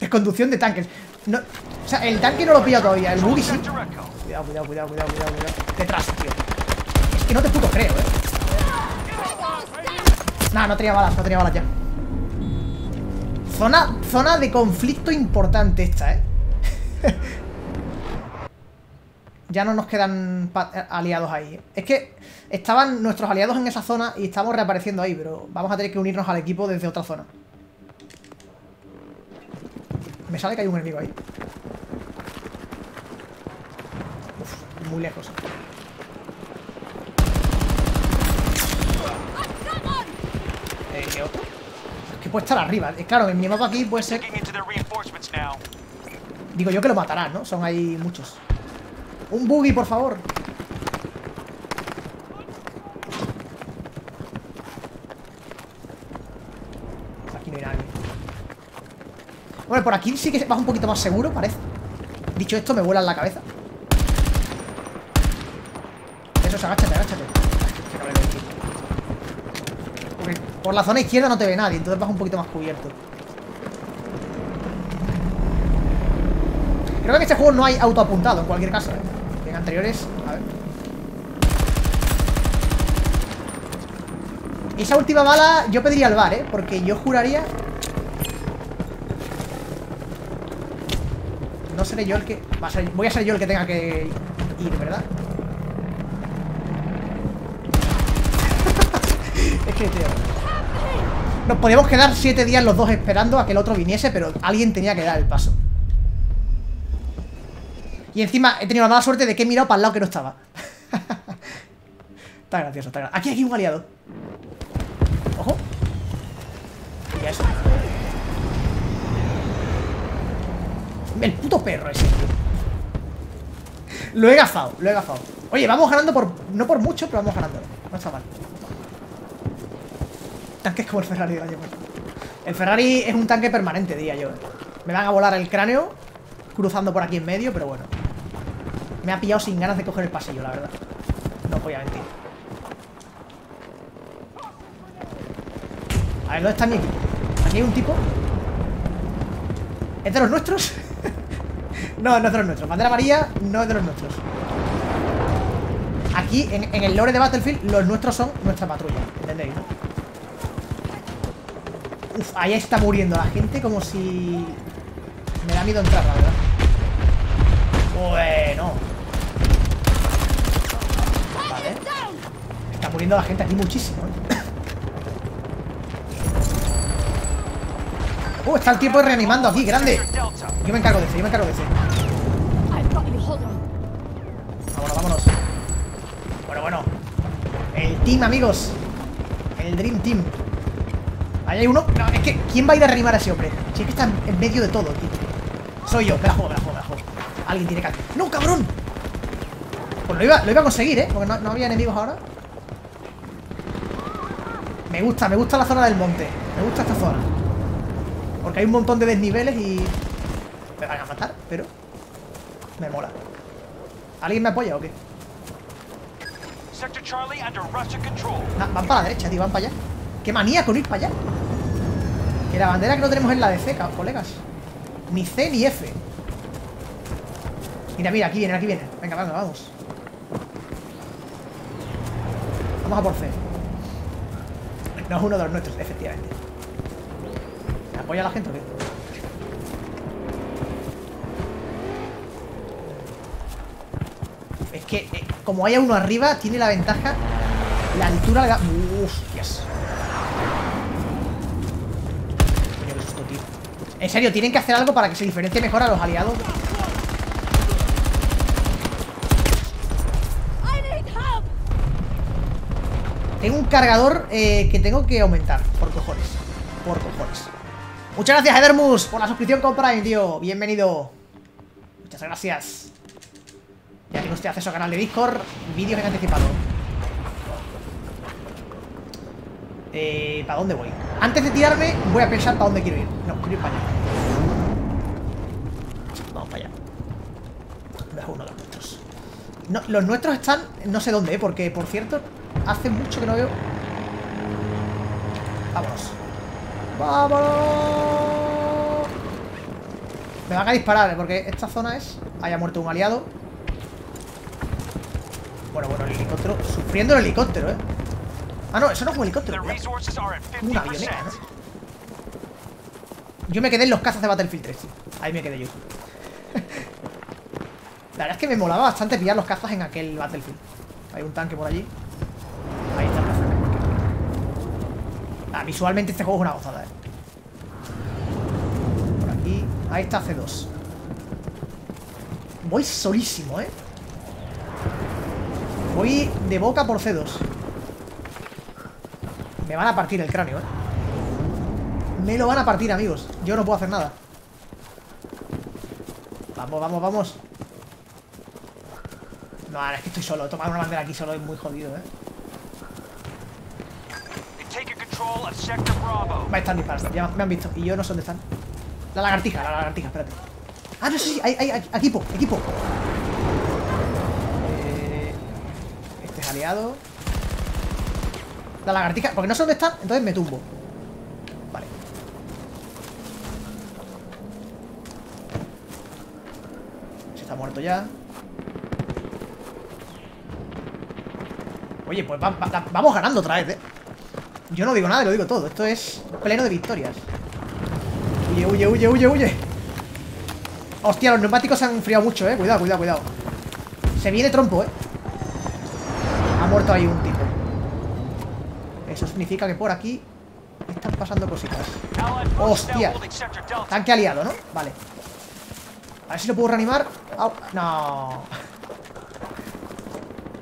Speaker 1: Es conducción de tanques. No, o sea, el tanque no lo pilla todavía, el buggy sí. Cuidado, cuidado, cuidado, cuidado, cuidado, cuidado. Detrás, tío. Es que no te puto creo, eh. Nah, no tenía balas, no tenía balas ya. Zona, zona de conflicto importante esta, eh. ya no nos quedan pa- aliados ahí. eh. Es que estaban nuestros aliados en esa zona y estamos reapareciendo ahí, pero vamos a tener que unirnos al equipo desde otra zona. Me sale que hay un enemigo ahí. Uf, muy lejos. Eh, ¿qué otro? Es que puede estar arriba. Eh, claro, en mi mapa aquí puede ser... Digo yo que lo matarán, ¿no? Son ahí muchos. Un buggy, por favor. Aquí no hay nadie. Bueno, por aquí sí que vas un poquito más seguro, parece. Dicho esto, me vuela en la cabeza. Agáchate, agáchate. Por la zona izquierda no te ve nadie, entonces vas un poquito más cubierto. Creo que en este juego no hay autoapuntado, en cualquier caso, ¿eh? En anteriores... A ver. Esa última bala yo pediría al bar, ¿eh? Porque yo juraría... No seré yo el que... Voy a ser yo el que tenga que ir, ¿verdad? Nos podíamos quedar siete días los dos esperando a que el otro viniese, pero alguien tenía que dar el paso. Y encima he tenido la mala suerte de que he mirado para el lado que no estaba. está gracioso, está gracioso. Aquí, aquí un aliado. Ojo. El puto perro ese. Lo he gafado, lo he gafado. Oye, vamos ganando por. No por mucho, pero vamos ganando. No está mal. Tanques como el Ferrari del año. El Ferrari es un tanque permanente, diría yo. Me van a volar el cráneo cruzando por aquí en medio, pero bueno. Me ha pillado sin ganas de coger el pasillo, la verdad. No voy a mentir. A ver, ¿dónde está mi equipo? Aquí hay un tipo. ¿Es de los nuestros? no, no es de los nuestros. Bandera amarilla no es de los nuestros. Aquí, en, en el lore de Battlefield, los nuestros son nuestra patrulla. ¿Entendéis, no? Uf, ahí está muriendo la gente como si... Me da miedo entrar, la verdad. Bueno. Está muriendo la gente aquí muchísimo, ¿eh? Uh, está el tiempo reanimando aquí, grande. Yo me encargo de ese, yo me encargo de ese. Vámonos, vámonos. Bueno, bueno. El team, amigos. El Dream Team. Ahí hay uno. No, es que, ¿quién va a ir a reanimar a ese hombre? Si es que está en- medio de todo, tío. Soy yo, me la juego, me la juego, me la juego. Alguien tiene que. ¡No, cabrón! Pues lo iba, lo iba a conseguir, ¿eh? Porque no, no había enemigos ahora. Me gusta, me gusta la zona del monte. Me gusta esta zona. Porque hay un montón de desniveles y. Me van a matar, pero. Me mola. ¿Alguien me apoya o qué?
Speaker 4: Sector Charlie under Russian control.
Speaker 1: Na- van para la derecha, tío, van para allá. Qué manía con ir para allá. La bandera que no tenemos es la de C, colegas. Ni C ni F. Mira, mira, aquí viene, aquí viene. Venga, venga, vamos. Vamos a por C. No es uno de los nuestros, efectivamente. ¿Me apoya la gente o qué? Es que, eh, como haya uno arriba, tiene la ventaja. La altura le da. ¡Hostias! Coño, qué susto, tío. En serio, tienen que hacer algo para que se diferencie mejor a los aliados. Tengo un cargador eh, que tengo que aumentar. Por cojones. Por cojones. Muchas gracias, Edermus, por la suscripción con Prime, tío. Bienvenido. Muchas gracias. Ya tiene usted acceso al canal de Discord. Vídeos en anticipado. Eh, ¿Para dónde voy? Antes de tirarme, voy a pensar para dónde quiero ir. No, quiero ir para allá. Vamos para allá. No uno de los nuestros. No, los nuestros están, no sé dónde, ¿eh? porque por cierto, hace mucho que no veo. Vámonos. ¡Vámonos! Me van a disparar, ¿eh? porque esta zona es. Haya muerto un aliado. Bueno, bueno, el helicóptero. Sufriendo el helicóptero, ¿eh? Ah, no, eso no es un helicóptero. Una
Speaker 4: 50%.
Speaker 1: avioneta, ¿no? Yo me quedé en los cazas de Battlefield 3, tío. Ahí me quedé yo. La verdad es que me molaba bastante pillar los cazas en aquel Battlefield. Hay un tanque por allí. Ahí está el caza. Ah, visualmente este juego es una gozada, eh. Por aquí. Ahí está C2. Voy solísimo, eh. Voy de boca por C2. Me van a partir el cráneo, eh. Me lo van a partir, amigos. Yo no puedo hacer nada. Vamos, vamos, vamos. No, ahora es que estoy solo. Tomar una bandera aquí solo es muy jodido, eh. Me están disparando. Ya me han visto. Y yo no sé dónde están. La lagartija, la lagartija, espérate. Ah, no, sí, sí. Hay, hay- equipo, equipo. Eh, este es aliado. La lagartija. Porque no sé dónde están, entonces me tumbo. Vale. Se está muerto ya. Oye, pues va- va- vamos ganando otra vez, eh. Yo no digo nada, lo digo todo. Esto es pleno de victorias. Huye, huye, huye, huye, huye. Hostia, los neumáticos se han enfriado mucho, eh. Cuidado, cuidado, cuidado. Se viene trompo, eh. Ha muerto ahí un tipo. Eso significa que por aquí están pasando cositas. Hostia. Tanque aliado, ¿no? Vale. A ver si lo puedo reanimar. Au, No.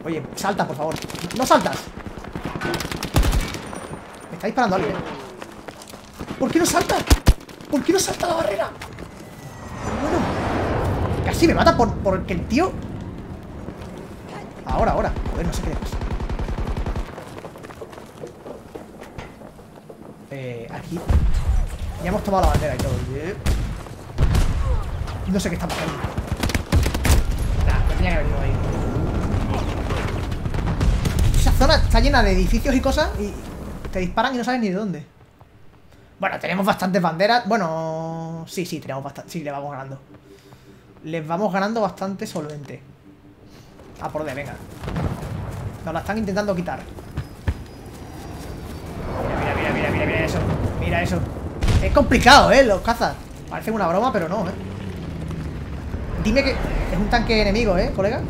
Speaker 1: Oye, salta, por favor. ¡No saltas! Me está disparando alguien. ¿Por qué no salta? ¿Por qué no salta la barrera? Bueno. Casi me mata por, porque el tío... Ahora, ahora. Joder, no sé qué le pasa. Eh, aquí. Ya hemos tomado la bandera y todo. No sé qué está pasando. Nah, no tenía que haber ido ahí. Esa zona está llena de edificios y cosas y te disparan y no sabes ni de dónde. Bueno, tenemos bastantes banderas. Bueno, sí, sí, tenemos bastante. Sí, le vamos ganando. Les vamos ganando bastante solvente. A por D, venga. Nos la están intentando quitar. Mira eso. Es complicado, ¿eh? Los cazas. Parece una broma, pero no, ¿eh? Dime que es un tanque enemigo, ¿eh, colega?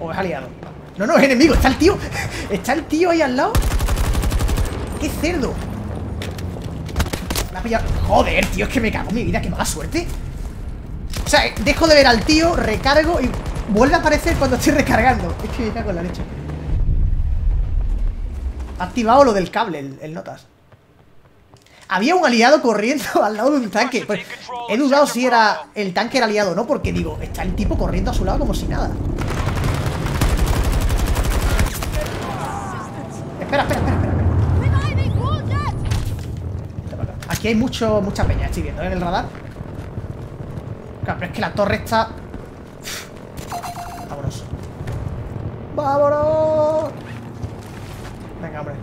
Speaker 1: ¿O es aliado? No, no, es enemigo. Está el tío. Está el tío ahí al lado. ¡Qué cerdo! Me ha pillado. Joder, tío, es que me cago en mi vida. ¡Qué mala suerte! O sea, dejo de ver al tío, recargo y vuelve a aparecer cuando estoy recargando. Es que me cago en la leche. Ha activado lo del cable, el, el notas. Había un aliado corriendo al lado de un tanque. Pues, he dudado si era el tanque era aliado o no, porque digo, está el tipo corriendo a su lado como si nada. Espera, espera, espera, espera. Aquí hay mucho, mucha peña, estoy viendo ¿eh? en el radar. Claro, pero es que la torre está. Vámonos. ¡Vámonos! Venga, hombre.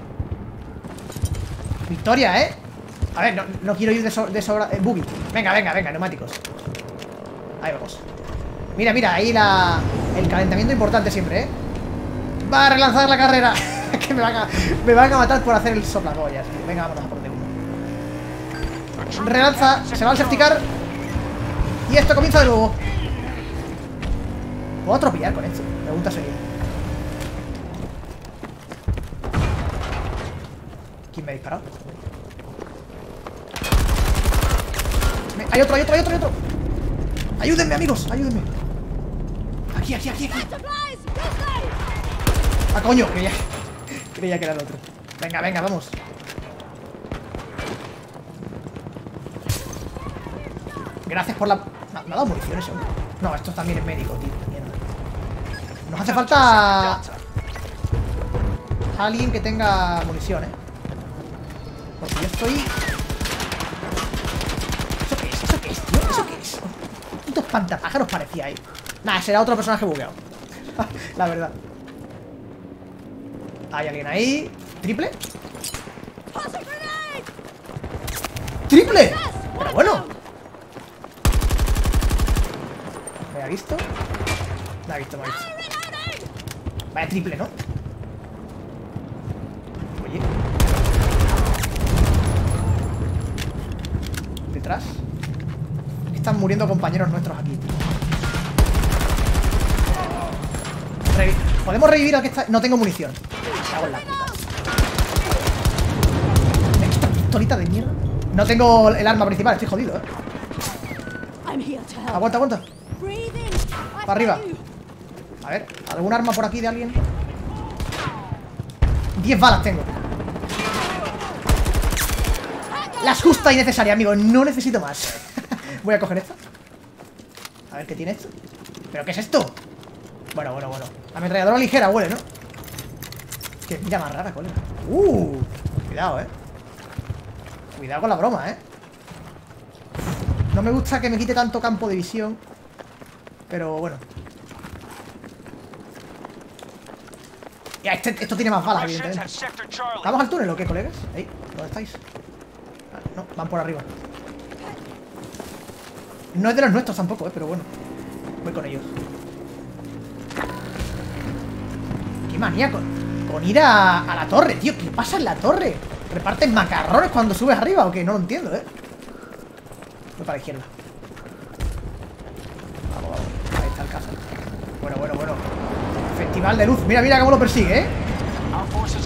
Speaker 1: Victoria, ¿eh? A ver, no, quiero ir de, so- de sobra. Eh, buggy. Venga, venga, venga, neumáticos. Ahí vamos. Mira, mira, ahí. El calentamiento importante siempre, ¿eh? Va a relanzar la carrera. que me van, a, me van a matar por hacer el soplacollas. Venga, vámonos a por uno. Relanza, se va al safety car. Y esto comienza de nuevo. ¿Puedo atropellar con esto? Pregunta seria. ¿Quién me ha disparado? Hay otro, hay otro, hay otro, hay otro. Ayúdenme, amigos, ayúdenme. Aquí, aquí, aquí, aquí. Ah, coño, creía, creía que era el otro. Venga, venga, vamos. Gracias por la... Me ha dado municiones, hombre. No, esto también es médico, tío. Mierda. Nos hace falta... Alguien que tenga munición, ¿eh? Porque yo estoy... ¿Eso qué es? ¿Eso qué es, tío? ¿Eso qué es? Un puto espantapájaros parecía ahí. Nah, será otro personaje bugueado. La verdad. Hay alguien ahí. ¿Triple? ¡Triple! Pero bueno. ¿Me ha visto? Me ha visto, me ha visto. Vaya triple, ¿no? Oye. Detrás. Están muriendo compañeros nuestros aquí. Revi- ¿Podemos revivir al que está...? No tengo munición. Me cago en la puta. Esta pistolita de mierda. No tengo el arma principal, estoy jodido, eh. Aguanta, aguanta. Para arriba. A ver, ¿algún arma por aquí de alguien? 10 balas tengo. Las justa y necesaria, amigo. No necesito más. Voy a coger esto. A ver qué tiene esto. ¿Pero qué es esto? Bueno, bueno, bueno. Ametralladora ligera huele, ¿no? Que mira más rara, colega. Uh, cuidado, eh. Cuidado con la broma, eh. No me gusta que me quite tanto campo de visión. Pero bueno. Ya, este- esto tiene más balas, evidentemente. ¿Vamos al túnel o qué, colegas? Ey, ¿dónde estáis? Ah, no, van por arriba. No es de los nuestros tampoco, eh, pero bueno. Voy con ellos. Qué manía con, ir a, la torre, tío. ¿Qué pasa en la torre? ¿Reparten macarrones cuando subes arriba o qué? No lo entiendo, eh. Voy para la izquierda. Vamos, vamos. Ahí está el caso. Bueno, bueno, bueno. Festival de luz. Mira, mira cómo lo persigue, eh.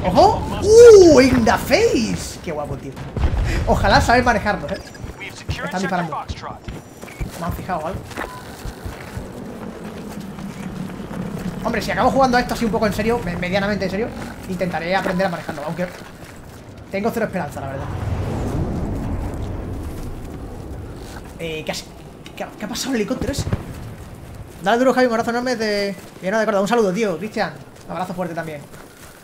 Speaker 1: ¡Ojo! ¡Uh! ¡In face! ¡Qué guapo, tío! Ojalá saber manejarlo, ¿eh? Están disparando. Me han fijado algo. Hombre, si acabo jugando a esto así un poco en serio, me- medianamente en serio, intentaré aprender a manejarlo, aunque tengo cero esperanza, la verdad. Eh, ¿qué, ha- pasado el helicóptero ese? Dale duro, Javi, un abrazo enorme de... Bien, de acuerdo, un saludo, tío, Cristian. Un abrazo fuerte también.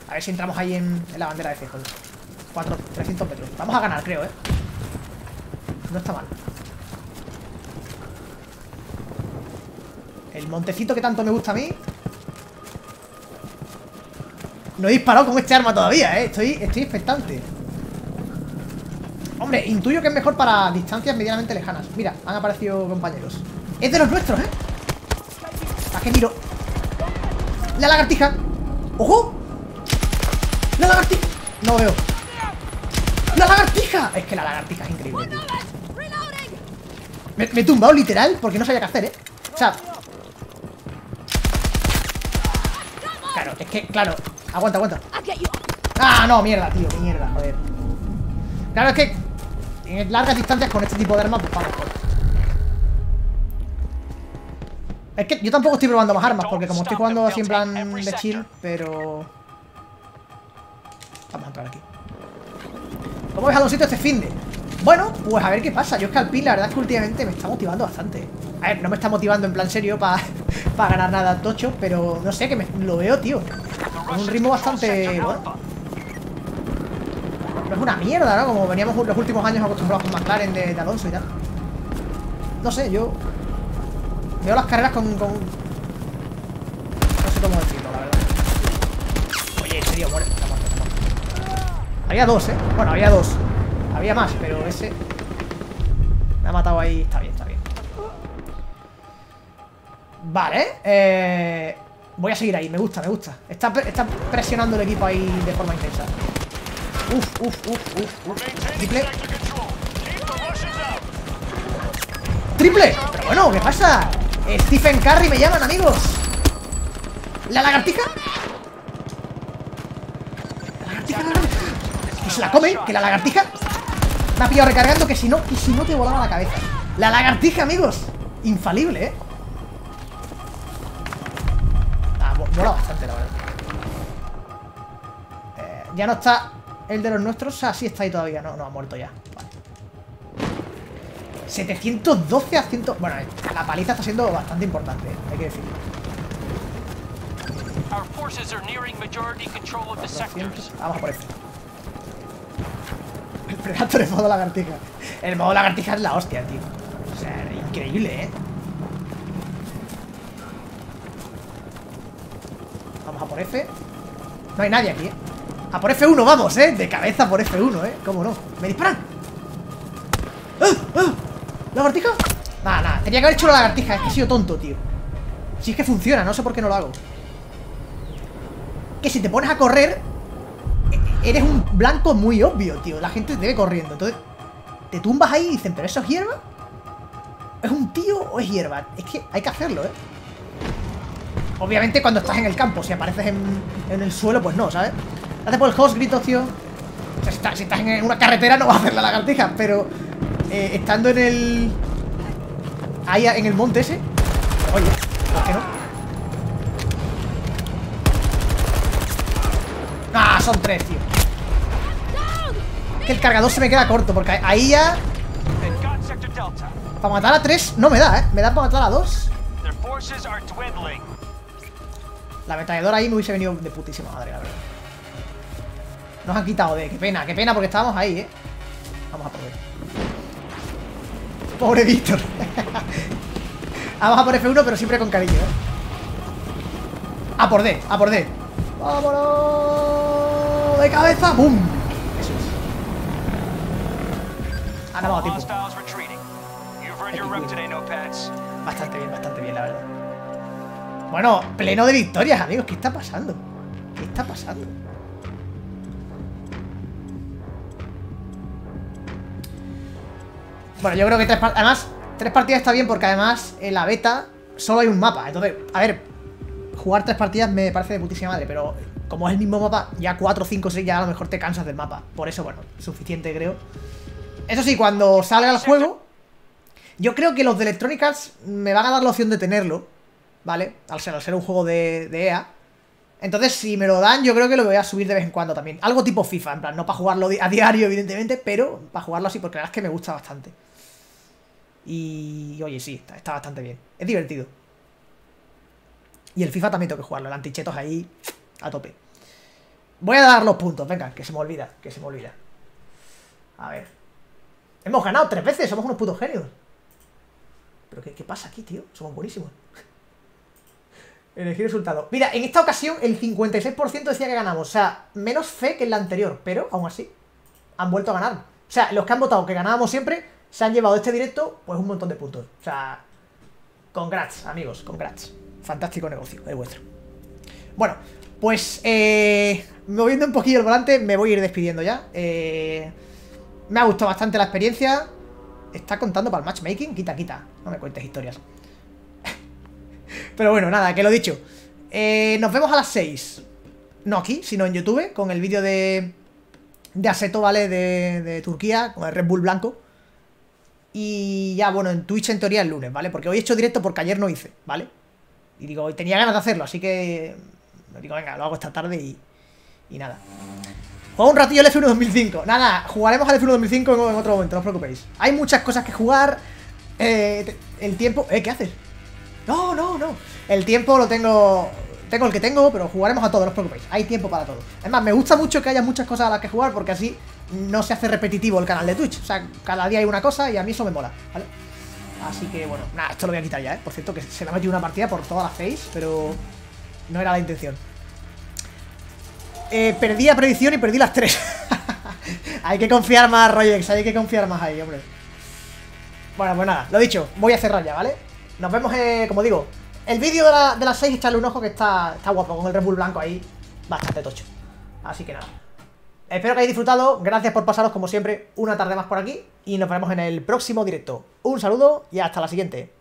Speaker 1: A ver si entramos ahí en, la bandera de Fejol. 4, 300 metros. Vamos a ganar, creo, ¿eh? No está mal. El montecito que tanto me gusta a mí. No he disparado con este arma todavía, ¿eh? Estoy, estoy expectante. Hombre, intuyo que es mejor para distancias medianamente lejanas. Mira, han aparecido compañeros. Es de los nuestros, ¿eh? ¿A qué miro? ¡La lagartija! ¡Ojo! ¡La lagartija! No veo. ¡La lagartija! Es que la lagartija es increíble, tío. Me, me he tumbado literal porque no sabía qué hacer, ¿eh? O sea... Claro, es que, claro Aguanta, aguanta. Ah, no, mierda, tío, mierda, joder Claro, es que En largas distancias con este tipo de armas Pues va mejor Es que yo tampoco estoy probando más armas Porque como estoy jugando así en plan de chill Pero... Vamos a entrar aquí ¿Cómo ves a un sitio este finde? Bueno, pues a ver qué pasa. Yo es que al pin la verdad es que últimamente me está motivando bastante. A ver, no me está motivando en plan serio para ganar nada tocho, pero no sé, que me, lo veo, tío. Con un ritmo bastante... Bueno. No es una mierda, ¿no? Como veníamos los últimos años acostumbrados con McLaren de, de Alonso y tal. No sé, yo... Veo las carreras con... No sé cómo decirlo, la verdad. Oye, en serio, muere. Había dos, ¿eh? Bueno, había dos. Había más, pero ese... Me ha matado ahí. Está bien, está bien. Vale, eh... Voy a seguir ahí, me gusta, me gusta. Está, está presionando el equipo ahí de forma intensa. Uf, uf, uf, uf. Triple. ¡Triple! Pero bueno, ¿qué pasa? Stephen Curry me llaman, amigos. ¿La lagartija? ¿La lagartija? la lagartija? ¿Que se la comen? ¿Que la lagartija? Me ha pillado recargando que si no, que si no te volaba la cabeza. La lagartija, amigos. Infalible, ¿eh? Mola bastante, la verdad. Eh, ya no está el de los nuestros. Ah, sí está ahí todavía. No, no, ha muerto ya. Vale. 712 a 100... Bueno, la paliza está siendo bastante importante, hay que decirlo.
Speaker 6: Our forces are nearing majority control of the
Speaker 1: 200.
Speaker 6: sectors.
Speaker 1: Vamos por este. El Predator en modo lagartija. El modo lagartija es la hostia, tío. O sea, increíble, ¿eh? Vamos a por F. No hay nadie aquí, ¿eh? A por F1, vamos, ¿eh? De cabeza por F1, ¿eh? ¿Cómo no? ¡Me disparan! ¡Ah! ¡Ah! ¿Lagartija? Nada, nada. Tenía que haber hecho la lagartija. Es que he sido tonto, tío. Si es que funciona, no sé por qué no lo hago. Que si te pones a correr, e- eres un blanco muy obvio, tío. La gente te ve corriendo. Entonces, te tumbas ahí y dicen, ¿pero eso es hierba? ¿Es un tío o es hierba? Es que hay que hacerlo, ¿eh? Obviamente cuando estás en el campo, si apareces en, en el suelo, pues no, ¿sabes? Gracias por el host, gritos, tío. O sea, si, estás, si estás en una carretera no vas a hacer la lagartija, pero eh, estando en el... Ahí en el monte ese, oye, ¿por qué no? Ah, son tres, tío. Que el cargador se me queda corto, porque ahí ya... Para matar a tres no me da, ¿eh? Me da para matar a dos. La ametralladora ahí me hubiese venido de putísima madre, la verdad. Nos han quitado de... Qué pena, qué pena, porque estábamos ahí, ¿eh? Vamos a por B. Pobre Víctor. Vamos a por F1, pero siempre con cariño, ¿eh? A por D, a por D. ¡Vámonos! ¡De cabeza! ¡Bum! Eso es. Han dado tiempo. Bastante bien, bastante bien, la verdad. Bueno, pleno de victorias, amigos. ¿Qué está pasando? ¿Qué está pasando? Bueno, yo creo que tres partidas... Además, tres partidas está bien porque además en la beta solo hay un mapa. Entonces, a ver, jugar tres partidas me parece de putísima madre, pero como es el mismo mapa, ya cuatro, cinco, seis, ya a lo mejor te cansas del mapa. Por eso, bueno, suficiente creo. Eso sí, cuando salga el juego, Yo creo que los de Electronic Arts me van a dar la opción de tenerlo, ¿vale? Al ser, al ser un juego de, EA. Entonces, si me lo dan, yo creo que lo voy a subir de vez en cuando también. Algo tipo FIFA, en plan, no para jugarlo a diario, evidentemente, pero para jugarlo así, porque la verdad es que me gusta bastante. Y, oye, sí, está, está bastante bien. Es divertido. Y el FIFA también tengo que jugarlo, el antichetos ahí, a tope. Voy a dar los puntos, venga, que se me olvida, que se me olvida. A ver. Hemos ganado tres veces, somos unos putos genios. ¿Pero qué, qué pasa aquí, tío? Somos buenísimos. Elegir resultado. Mira, en esta ocasión el 56% decía que ganamos. O sea, menos fe que en la anterior. Pero, aún así, han vuelto a ganar. O sea, los que han votado que ganábamos siempre, se han llevado este directo, pues un montón de puntos. O sea, congrats, amigos, congrats. Fantástico negocio, el vuestro. Bueno, pues, eh, moviendo un poquillo el volante, me voy a ir despidiendo ya. Eh, me ha gustado bastante la experiencia. ¿Está contando para el matchmaking? Quita, quita. No me cuentes historias. Pero bueno, nada, que lo dicho. Eh, nos vemos a las 6. No aquí, sino en YouTube, con el vídeo de. De Aseto, ¿vale? De, de Turquía, con el Red Bull blanco. Y ya, bueno, en Twitch en teoría el lunes, ¿vale? Porque hoy he hecho directo porque ayer no hice, ¿vale? Y digo, tenía ganas de hacerlo, así que. Digo, venga, lo hago esta tarde y. Y nada. Juego un ratillo el F1 2005. Nada, jugaremos al F1 2005 en, otro momento, no os preocupéis. Hay muchas cosas que jugar. Eh, el tiempo. ¿Eh? ¿Qué haces? No, no, no. El tiempo lo tengo. Tengo el que tengo, pero jugaremos a todo, no os preocupéis. Hay tiempo para todo. Es más, me gusta mucho que haya muchas cosas a las que jugar porque así no se hace repetitivo el canal de Twitch. O sea, cada día hay una cosa y a mí eso me mola, ¿vale? Así que bueno, nada, esto lo voy a quitar ya, ¿eh? Por cierto, que se me ha metido una partida por todas las face, pero no era la intención. Eh, perdí la predicción y perdí las tres. hay que confiar más, Royex, hay que confiar más ahí, hombre. Bueno, pues nada, lo dicho, voy a cerrar ya, ¿vale? Nos vemos, eh, como digo, el vídeo de, la- de las 6, echarle un ojo que está, está guapo, con el Red Bull blanco ahí, bastante tocho. Así que nada. Espero que hayáis disfrutado, gracias por pasaros como siempre una tarde más por aquí y nos vemos en el próximo directo. Un saludo y hasta la siguiente.